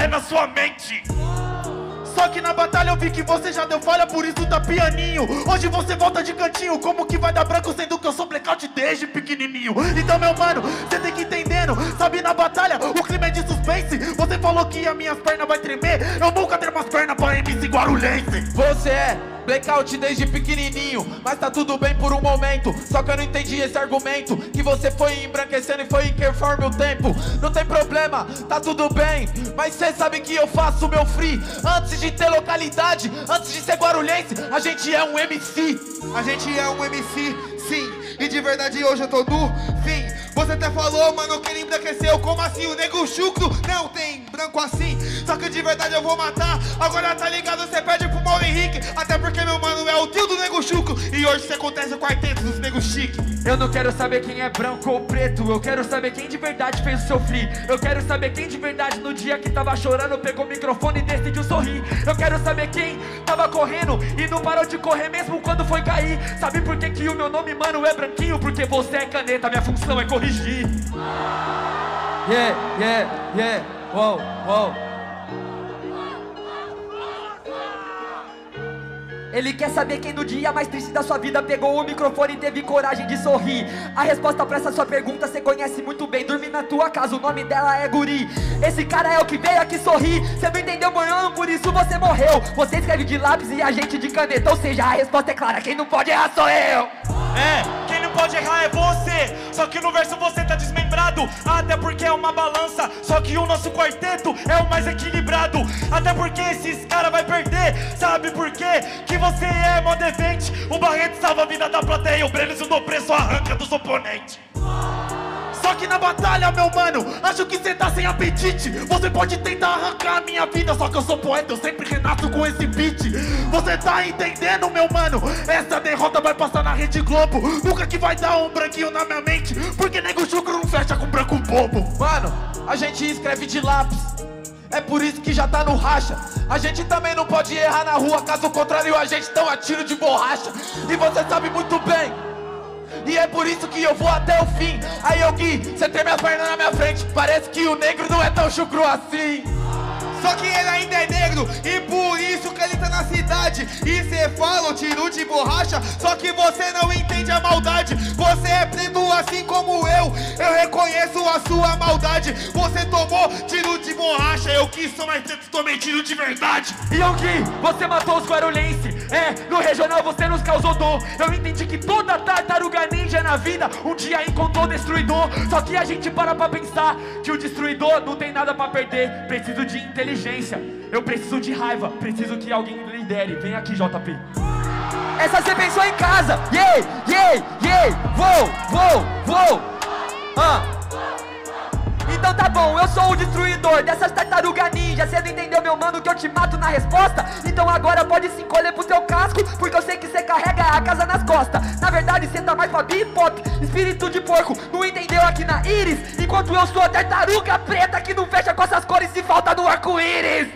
na sua mente. Só que na batalha eu vi que você já deu falha, por isso tá pianinho. Hoje você volta de cantinho, como que vai dar branco sendo que eu sou blackout desde pequenininho? Então, meu mano, você tem que entender, mano, sabe na batalha, o clima é de suspense. Você falou que as minhas pernas vai tremer. Eu nunca tenho umas pernas pra MC Guarulhense. Você é blackout desde pequenininho, mas tá tudo bem por um momento. Só que eu não entendi esse argumento que você foi embranquecendo e foi conforme o tempo. Não tem problema, tá tudo bem, mas cê sabe que eu faço meu free antes de ter localidade, antes de ser guarulhense. A gente é um MC. A gente é um MC, sim. E de verdade hoje eu tô no fim. Você até falou, mano, que ele embranqueceu. Como assim? O nego chucro não tem branco assim. Só que de verdade eu vou matar. Agora tá ligado, você perde pro Mauro Henrique. Até porque meu mano é o tio do nego chucro. E hoje você acontece o quarteto dos nego chique. Eu não quero saber quem é branco ou preto, eu quero saber quem de verdade fez o seu free. Eu quero saber quem de verdade no dia que tava chorando pegou o microfone e decidiu sorrir. Eu quero saber quem tava correndo e não parou de correr mesmo quando foi cair. Sabe por que, que o meu nome, mano, é branquinho? Porque você é caneta, minha função é corrigir. Yeah, yeah, yeah, wow, wow. Ele quer saber quem no dia mais triste da sua vida pegou o microfone e teve coragem de sorrir. A resposta pra essa sua pergunta você conhece muito bem. Dormir na tua casa, o nome dela é Guri. Esse cara é o que veio aqui sorrir. Você não entendeu, mano, por isso você morreu. Você escreve de lápis e a gente de caneta. Ou seja, a resposta é clara: quem não pode errar sou eu. É, quem não pode errar é você. Só que no verso você tá desmembrado. Até porque é uma balança. Só que o nosso quarteto é o mais equilibrado. Até porque esses caras vai perder. Sabe por quê? Que você é modo event. O Barreto salva a vida da plateia. O Brenes do preço arranca dos oponentes. Só que na batalha, meu mano, acho que cê tá sem apetite. Você pode tentar arrancar a minha vida, só que eu sou poeta, eu sempre renasço com esse beat. Você tá entendendo, meu mano? Essa derrota vai passar na Rede Globo. Nunca que vai dar um branquinho na minha mente, porque nego chucro não fecha com branco bobo. Mano, a gente escreve de lápis. É por isso que já tá no racha. A gente também não pode errar na rua, caso contrário a gente tão a tiro de borracha. E você sabe muito bem. E é por isso que eu vou até o fim. Aí eu Gui, você tem minha perna na minha frente. Parece que o negro não é tão chucro assim. Só que ele ainda é negro e por isso que ele tá na cidade. E cê fala, o tiro de borracha, só que você não entende a maldade. Você é preto assim como eu, eu reconheço a sua maldade. Você tomou tiro de borracha, eu que sou mais preto, tomei tiro de verdade. Yongi, você matou os guarulhense. É, no regional você nos causou dor. Eu entendi que toda tartaruga ninja na vida um dia encontrou destruidor. Só que a gente para pra pensar que o destruidor não tem nada pra perder. Preciso de inteligência. Eu preciso de raiva. Preciso que alguém lidere. Vem aqui, JP. Essa você pensou em casa. Yeah, yeah, yeah. Vou, vou, vou. Ah. Então tá bom, eu sou o destruidor dessas tartarugas ninja. Cê não entendeu, meu mano, que eu te mato na resposta? Então agora pode se encolher pro teu casco, porque eu sei que cê carrega a casa nas costas. Na verdade, cê tá mais pra bebop, espírito de porco. Não entendeu aqui na íris? Enquanto eu sou a tartaruga preta que não fecha com essas cores e falta no arco-íris.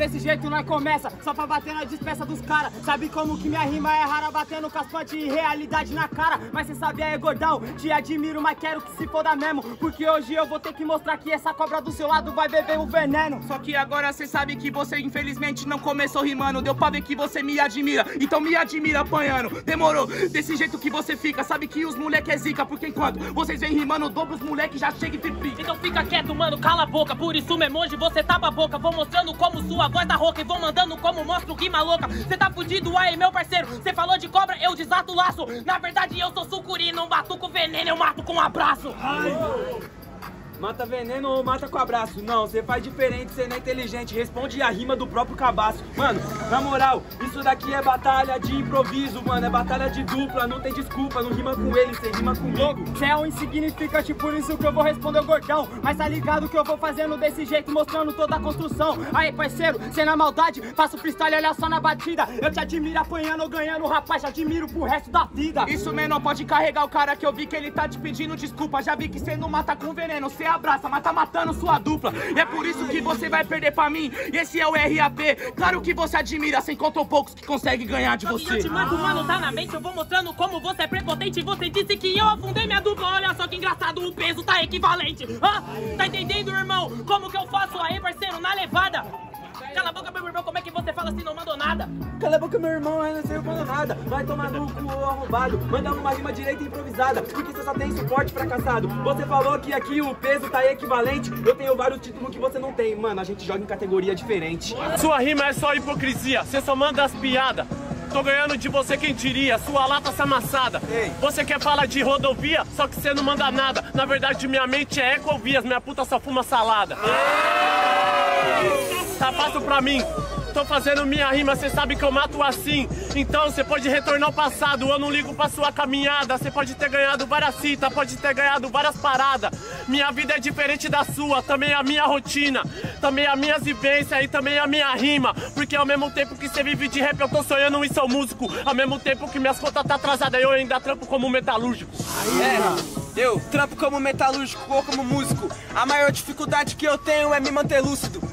Desse jeito nós começa, só pra bater na despeça dos caras. Sabe como que minha rima é rara, batendo caspante e realidade na cara. Mas cê sabe aí, gordão, te admiro, mas quero que se foda mesmo. Porque hoje eu vou ter que mostrar que essa cobra do seu lado vai beber o veneno. Só que agora cê sabe que você infelizmente não começou rimando. Deu pra ver que você me admira, então me admira apanhando. Demorou, desse jeito que você fica. Sabe que os moleque é zica, porque enquanto vocês vêm rimando, dobro os moleque já chega e triplica. Então fica quieto, mano, cala a boca. Por isso mesmo, hoje você tapa a boca. Vou mostrando como sua voz tá rouca e vou mandando como mostro rima louca. Cê tá fudido aí, meu parceiro. Cê falou de cobra, eu desato o laço. Na verdade, eu sou sucuri, não bato com veneno, eu mato com um abraço. Mata veneno ou mata com abraço? Não, você faz diferente, você não é inteligente. Responde a rima do próprio cabaço. Mano, na moral, isso daqui é batalha de improviso, mano. É batalha de dupla, não tem desculpa. Não rima com ele, você rima comigo. Cê é um insignificante, por isso que eu vou responder o gordão. Mas tá ligado que eu vou fazendo desse jeito, mostrando toda a construção. Aí, parceiro, cê na maldade, faço freestyle, olha só na batida. Eu te admiro apanhando ou ganhando, rapaz, te admiro pro resto da vida. Isso menor pode carregar o cara que eu vi que ele tá te pedindo desculpa. Já vi que cê não mata com veneno, cê abraça, mas tá matando sua dupla. E é por isso que você vai perder pra mim. E esse é o RAP. Claro que você admira, você encontrou poucos que conseguem ganhar de Eu você. te mato, mano, tá na mente. Eu vou mostrando como você é prepotente. Você disse que eu afundei minha dupla. Olha só que engraçado, o peso tá equivalente. Ah, tá entendendo, irmão? Como que eu faço aí, parceiro, na levada? Cala a boca, meu irmão, como é que você fala assim, não mandou nada? Cala a boca, meu irmão, eu não sei falando nada. Vai tomar no cu, ô arrombado. Manda uma rima direita e improvisada, porque você só tem suporte fracassado. Você falou que aqui o peso tá equivalente. Eu tenho vários títulos que você não tem. Mano, a gente joga em categoria diferente. Sua rima é só hipocrisia, você só manda as piadas. Tô ganhando de você quem diria, sua lata se amassada. Você quer falar de rodovia, só que você não manda nada. Na verdade, minha mente é ecovias, minha puta só fuma salada. Tá fácil pra mim. Tô fazendo minha rima, cê sabe que eu mato assim. Então você pode retornar ao passado, eu não ligo pra sua caminhada. Você pode ter ganhado várias citas, pode ter ganhado várias paradas. Minha vida é diferente da sua, também a minha rotina, também a minha vivência e também a minha rima. Porque ao mesmo tempo que você vive de rap, eu tô sonhando em ser músico. Ao mesmo tempo que minhas contas tá atrasadas, eu ainda trampo como metalúrgico. É, eu trampo como metalúrgico ou como músico. A maior dificuldade que eu tenho é me manter lúcido.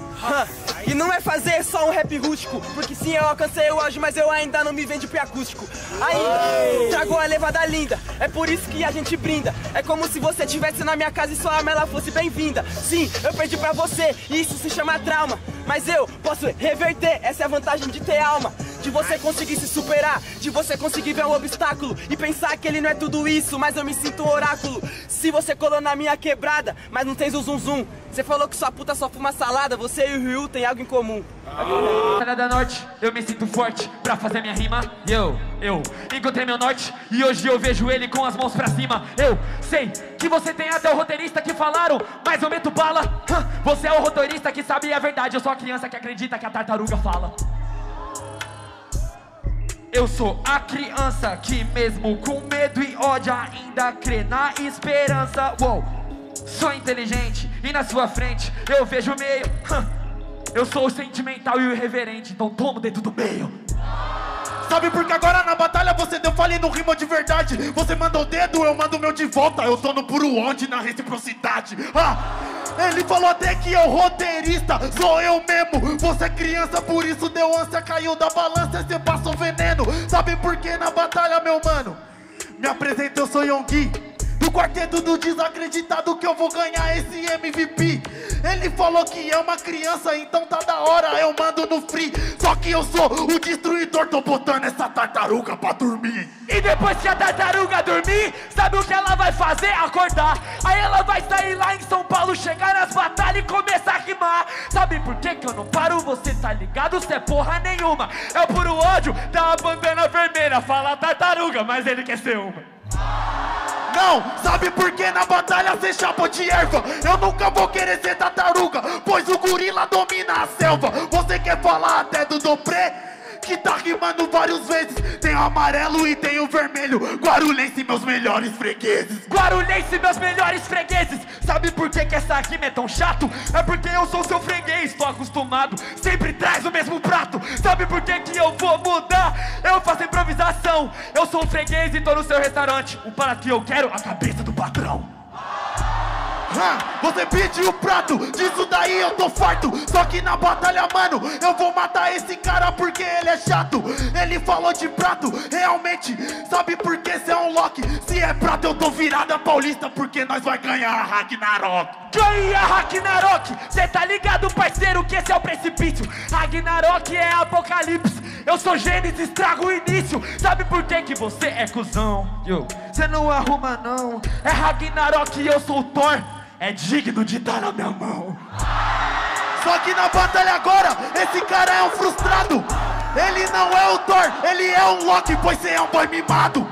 E não é fazer só um rap rústico, porque sim, eu alcancei o auge, mas eu ainda não me vende pro acústico. Aí, trago a levada linda, é por isso que a gente brinda. É como se você estivesse na minha casa e sua arma ela fosse bem-vinda. Sim, eu perdi pra você, e isso se chama trauma. Mas eu posso reverter, essa é a vantagem de ter alma. De você conseguir se superar, de você conseguir ver um obstáculo e pensar que ele não é tudo isso, mas eu me sinto um oráculo. Se você colou na minha quebrada, mas não tem zum zum zum. Você falou que sua puta só fuma salada, você e o Ryu tem algo em comum. Batalha da Norte, eu me sinto forte pra fazer minha rima. E eu, encontrei meu norte e hoje eu vejo ele com as mãos pra cima. Eu sei que você tem até o roteirista que falaram, mas eu meto bala. Você é o roteirista que sabe a verdade. Eu sou a criança que acredita que a tartaruga fala. Eu sou a criança que mesmo com medo e ódio ainda crê na esperança. Uou, sou inteligente e na sua frente eu vejo o meio. Eu sou sentimental e irreverente, então toma o dedo do meio. Sabe por que agora na batalha você deu falha e não rima de verdade? Você mandou o dedo, eu mando o meu de volta. Eu tô no puro onde na reciprocidade. Ah! Ele falou até que eu roteirista, sou eu mesmo. Você é criança, por isso deu ânsia, caiu da balança, você passou veneno. Sabe por que na batalha, meu mano? Me apresenta, eu sou Yonggi. Do quarteto do desacreditado que eu vou ganhar esse MVP. Ele falou que é uma criança, então tá da hora, eu mando no free. Só que eu sou o destruidor, tô botando essa tartaruga pra dormir. E depois que a tartaruga dormir, sabe o que ela vai fazer? Acordar. Aí ela vai sair lá em São Paulo, chegar nas batalhas e começar a rimar. Sabe por que, que eu não paro? Você tá ligado? Cê é porra nenhuma. É puro ódio da bandana vermelha. Fala tartaruga, mas ele quer ser uma. Não, sabe por que na batalha cê chapa de erva? Eu nunca vou querer ser tartaruga, pois o gorila domina a selva. Você quer falar até do Dopré? Que tá rimando várias vezes. Tem o amarelo e tem o vermelho. Guarulhense, meus melhores fregueses. Guarulhense, meus melhores fregueses. Sabe por que, que essa rima é tão chato? É porque eu sou seu freguês, tô acostumado. Sempre traz o mesmo prato. Sabe por que, que eu vou mudar? Eu faço improvisação. Eu sou um freguês e tô no seu restaurante. O para que eu quero, a cabeça do patrão. Você pediu prato, disso daí eu tô farto. Só que na batalha, mano, eu vou matar esse cara porque ele é chato. Ele falou de prato, realmente, sabe por que cê é um Loki? Se é prato, eu tô virada paulista porque nós vai ganhar a Ragnarok. Ganha Ragnarok! Cê tá ligado, parceiro, que esse é o precipício. Ragnarok é apocalipse. Eu sou Gênesis, trago o início. Sabe por que, que você é cuzão? Yo, cê não arruma, não. É Ragnarok e eu sou o Thor. É digno de estar na minha mão. Só que na batalha agora, esse cara é um frustrado. Ele não é o Thor, ele é um Loki, pois você é um boy mimado.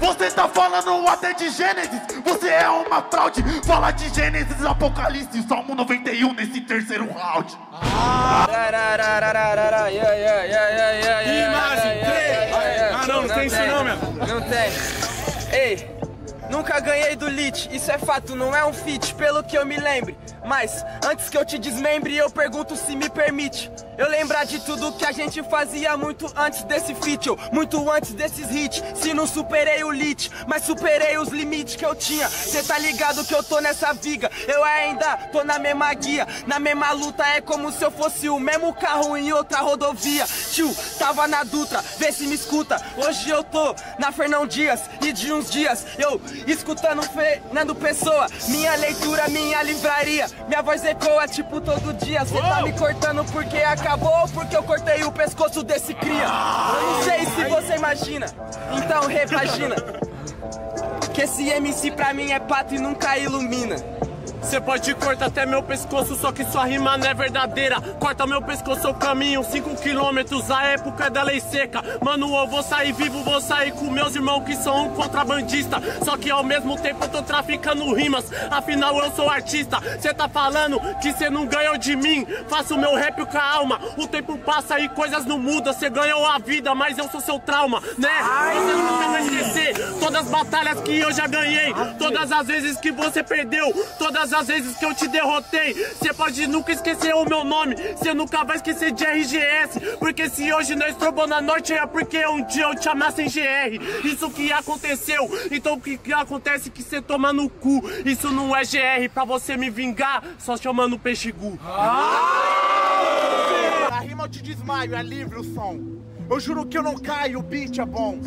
Você tá falando até de Gênesis, você é uma fraude. Fala de Gênesis, Apocalipse, Salmo 91 nesse terceiro round. Imagem, três. Ah, não, não tem isso não, meu. Não tem. Ei, nunca ganhei do Lit, isso é fato, não é um feat, pelo que eu me lembre. Mas antes que eu te desmembre, eu pergunto se me permite. Eu lembrar de tudo que a gente fazia muito antes desse feat, ou muito antes desses hits. Se não superei o lit, mas superei os limites que eu tinha. Cê tá ligado que eu tô nessa viga, eu ainda tô na mesma guia, na mesma luta. É como se eu fosse o mesmo carro em outra rodovia. Tio, tava na Dutra, vê se me escuta. Hoje eu tô na Fernão Dias e de uns dias eu escutando Fernando Pessoa. Minha leitura, minha livraria. Minha voz ecoa tipo todo dia. Cê tá me cortando porque acabou ou porque eu cortei o pescoço desse cria? Eu não sei se você imagina, então repagina. Que esse MC pra mim é pato e nunca ilumina. Cê pode cortar até meu pescoço, só que sua rima não é verdadeira. Corta meu pescoço, eu caminho 5 quilômetros, a época é da lei seca. Mano, eu vou sair vivo, vou sair com meus irmãos que são um contrabandista. Só que ao mesmo tempo eu tô traficando rimas, afinal eu sou artista. Cê tá falando que cê não ganhou de mim, faço meu rap com a alma. O tempo passa e coisas não mudam, cê ganhou a vida, mas eu sou seu trauma, né? Você nunca vai esquecer todas as batalhas que eu já ganhei, todas as vezes que você perdeu, todas as vezes que eu te derrotei. Você pode nunca esquecer o meu nome, você nunca vai esquecer de RGS. Porque se hoje nós trombou na norte é porque um dia eu te amasse em GR. Isso que aconteceu, então o que, que acontece que você toma no cu? Isso não é GR, pra você me vingar, só chamando peixe gu. A rima eu te desmaio, é livre o som. Eu juro que eu não caio, o beat é bom.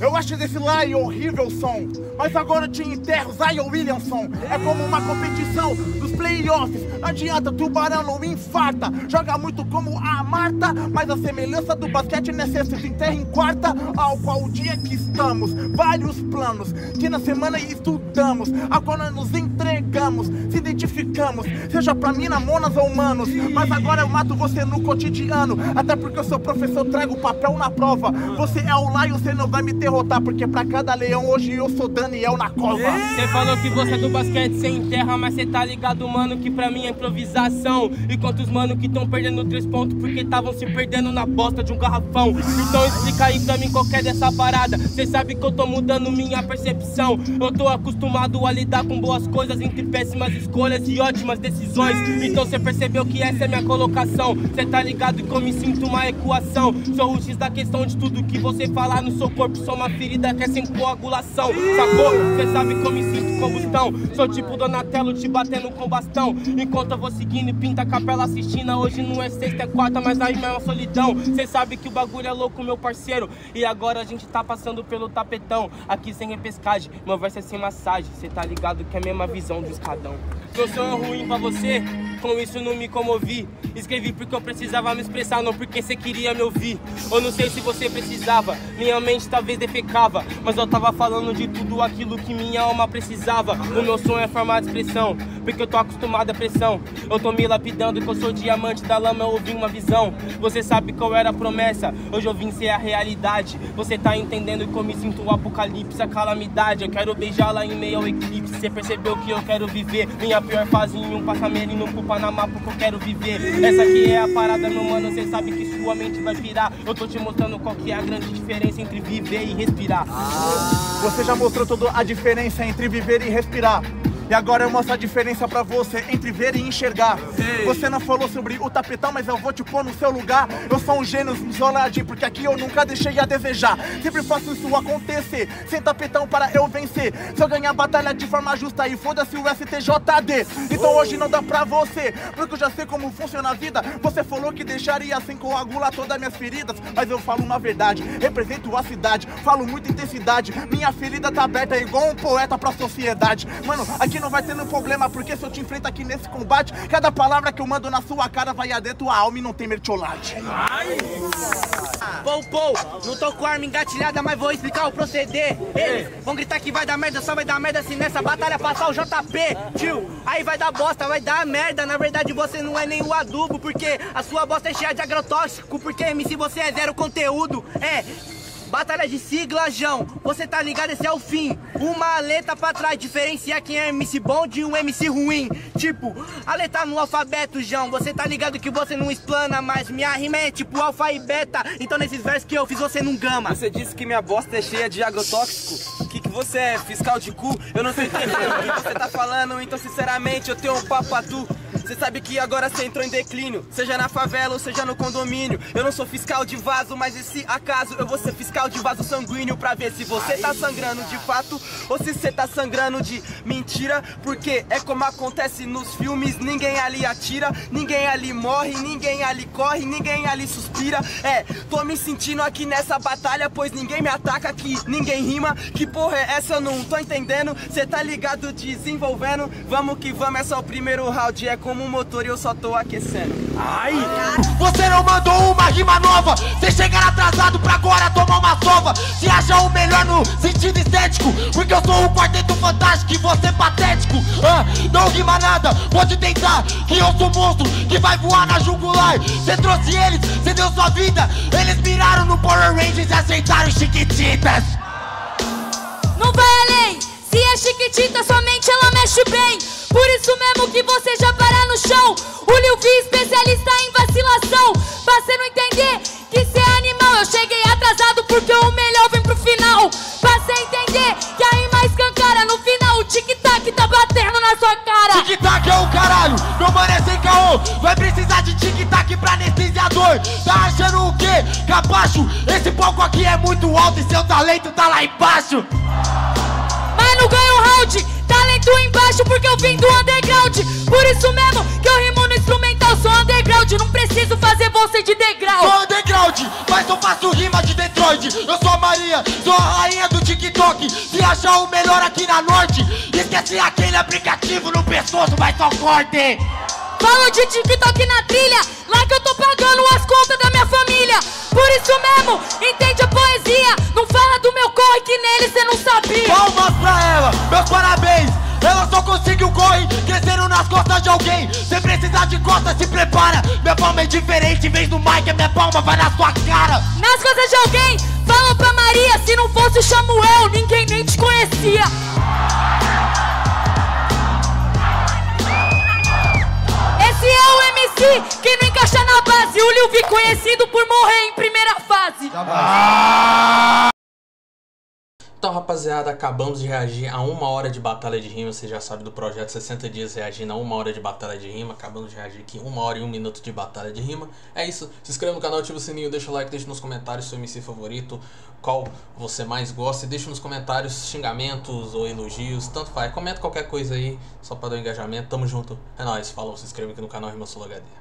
Eu acho desse Lion horrível som, mas agora te enterro, Zion Williamson. É como uma competição dos playoffs. Não adianta, tubarão não infarta. Joga muito como a Marta, mas a semelhança do basquete necessita enterra em quarta, ao qual dia que estamos. Vários planos que na semana estudamos. Agora nos entregamos, se identificamos, seja pra mina, monas ou humanos. Mas agora eu mato você no cotidiano, até porque eu sou professor, trago papel na prova. Você é o Lion, você não vai me derrotar, porque pra cada leão hoje eu sou Daniel na cova. Cê falou que você é do basquete sem terra, mas cê tá ligado, mano, que pra mim é improvisação. E quantos mano que tão perdendo três pontos porque estavam se perdendo na bosta de um garrafão. Então explica aí pra mim qual que é dessa parada. Cê sabe que eu tô mudando minha percepção. Eu tô acostumado a lidar com boas coisas entre péssimas escolhas e ótimas decisões. Então cê percebeu que essa é minha colocação. Cê tá ligado que eu me sinto uma equação. Sou o X da questão de tudo que você falar no seu corpo. Sou uma ferida que é sem coagulação. Sacou? Cê sabe eu me sinto combustão. Sou tipo Donatello te batendo com bastão. Enquanto eu vou seguindo e pinta a capela assistindo. Hoje não é sexta, é quarta, mas aí é uma solidão. Cê sabe que o bagulho é louco, meu parceiro. E agora a gente tá passando pelo tapetão. Aqui sem repescagem, meu verso é sem massagem. Cê tá ligado que é a mesma visão do escadão. Meu sonho é ruim pra você, com isso não me comovi. Escrevi porque eu precisava me expressar, não porque você queria me ouvir. Eu não sei se você precisava, minha mente talvez defecava. Mas eu tava falando de tudo aquilo que minha alma precisava. O meu sonho é formar de expressão, porque eu tô acostumado à pressão. Eu tô me lapidando que eu sou diamante da lama, eu ouvi uma visão. Você sabe qual era a promessa, hoje eu vim ser a realidade. Você tá entendendo que eu me sinto o apocalipse, a calamidade. Eu quero beijá-la em meio ao eclipse. Você percebeu que eu quero viver minha pior fase em um passamerino indo pro Panamá porque eu quero viver. Essa aqui é a parada, meu mano. Cê sabe que sua mente vai virar. Eu tô te mostrando qual que é a grande diferença entre viver e respirar. Você já mostrou toda a diferença entre viver e respirar. E agora eu mostro a diferença pra você entre ver e enxergar. Você não falou sobre o tapetão, mas eu vou te pôr no seu lugar. Eu sou um gênio isoladinho, porque aqui eu nunca deixei a desejar. Sempre faço isso acontecer, sem tapetão para eu vencer. Se eu ganhar a batalha de forma justa, aí foda-se o STJD. Então hoje não dá pra você, porque eu já sei como funciona a vida. Você falou que deixaria sem coagular todas as minhas feridas, mas eu falo uma verdade. Represento a cidade, falo muita intensidade. Minha ferida tá aberta igual um poeta pra sociedade. Mano, aqui não vai nenhum problema, porque se eu te enfrento aqui nesse combate, cada palavra que eu mando na sua cara vai adentro tua alma e não tem mertiolate. Pou, pou, não tô com arma engatilhada, mas vou explicar o proceder. Eles vão gritar que vai dar merda, só vai dar merda se nessa batalha passar o JP, tio. Aí vai dar bosta, vai dar merda. Na verdade você não é nem o adubo, porque a sua bosta é cheia de agrotóxico. Porque MC você é zero conteúdo. É. Batalha de sigla, João. Você tá ligado? Esse é o fim. Uma letra pra trás, diferenciar quem é MC bom de um MC ruim. Tipo, a letra no alfabeto, João. Você tá ligado que você não explana, mas minha rima é tipo alfa e beta. Então nesses versos que eu fiz, você não gama. Você disse que minha bosta é cheia de agrotóxico. Que, que você é? Fiscal de cu? Eu não entendendo o que você tá falando, então sinceramente eu tenho um papo a tu. Cê sabe que agora cê entrou em declínio. Seja na favela ou seja no condomínio. Eu não sou fiscal de vaso, mas e se acaso eu vou ser fiscal de vaso sanguíneo pra ver se você tá sangrando de fato ou se cê tá sangrando de mentira. Porque é como acontece nos filmes: ninguém ali atira, ninguém ali morre, ninguém ali corre, ninguém ali suspira. É, tô me sentindo aqui nessa batalha, pois ninguém me ataca aqui, ninguém rima. Que porra é essa? Eu não tô entendendo. Cê tá ligado desenvolvendo? Vamos que vamos, é só o primeiro round. É como um motor e eu só tô aquecendo. Ai! Você não mandou uma rima nova Você chegar atrasado pra agora tomar uma sova Se acha o melhor no sentido estético Porque eu sou o quarteto fantástico e você patético ah, Não rima nada, pode tentar Que eu sou monstro que vai voar na jugular Você trouxe eles, você deu sua vida Eles miraram no Power Rangers e aceitaram chiquititas Não vai além. Se é chiquitita, somente ela mexe bem. Por isso mesmo que você já no chão. O Lil V, especialista em vacilação. Pra cê não entender que cê é animal. Eu cheguei atrasado porque o melhor vem pro final. Pra cê entender que a rima escancara no final. O tic-tac tá batendo na sua cara. Tic-tac é o caralho, meu mano é sem caô Vai precisar de tic-tac pra anestesiador Tá achando o quê? Capacho, esse palco aqui é muito alto E seu talento tá lá embaixo não ganho round, talento embaixo porque eu vim do underground. Por isso mesmo que eu rimo no instrumental, sou underground. Não preciso fazer você de degrau. Sou underground, mas eu faço rima de Detroit Eu sou a Maria, sou a rainha do TikTok Se achar o melhor aqui na Norte Esquece aquele aplicativo no pescoço, vai só corte Falo de TikTok na trilha, lá que eu tô pagando as contas da minha família. Por isso mesmo, entende a poesia. Não fala do meu corre que nele cê não sabia. Palmas pra ela, meus parabéns Ela só conseguiu corre crescendo nas costas de alguém Se precisar de costas, se prepara Minha palma é diferente, em vez do Mike, a minha palma vai na sua cara Nas costas de alguém, fala pra Maria. Se não fosse o Samuel, ninguém nem te conhecia. Esse é o MC que não encaixa na base. O Lil V conhecido por morrer em primeira fase. Então, rapaziada, acabamos de reagir a uma hora de batalha de rima. Você já sabe do projeto 60 dias reagindo a uma hora de batalha de rima. Acabamos de reagir aqui uma hora e um minuto de batalha de rima. É isso. Se inscreva no canal, ativa o sininho, deixa o like, deixa nos comentários seu MC favorito, qual você mais gosta. E deixa nos comentários xingamentos ou elogios, tanto faz. Comenta qualquer coisa aí, só pra dar um engajamento. Tamo junto. É nóis. Falou, se inscreva aqui no canal Rima Sul HD.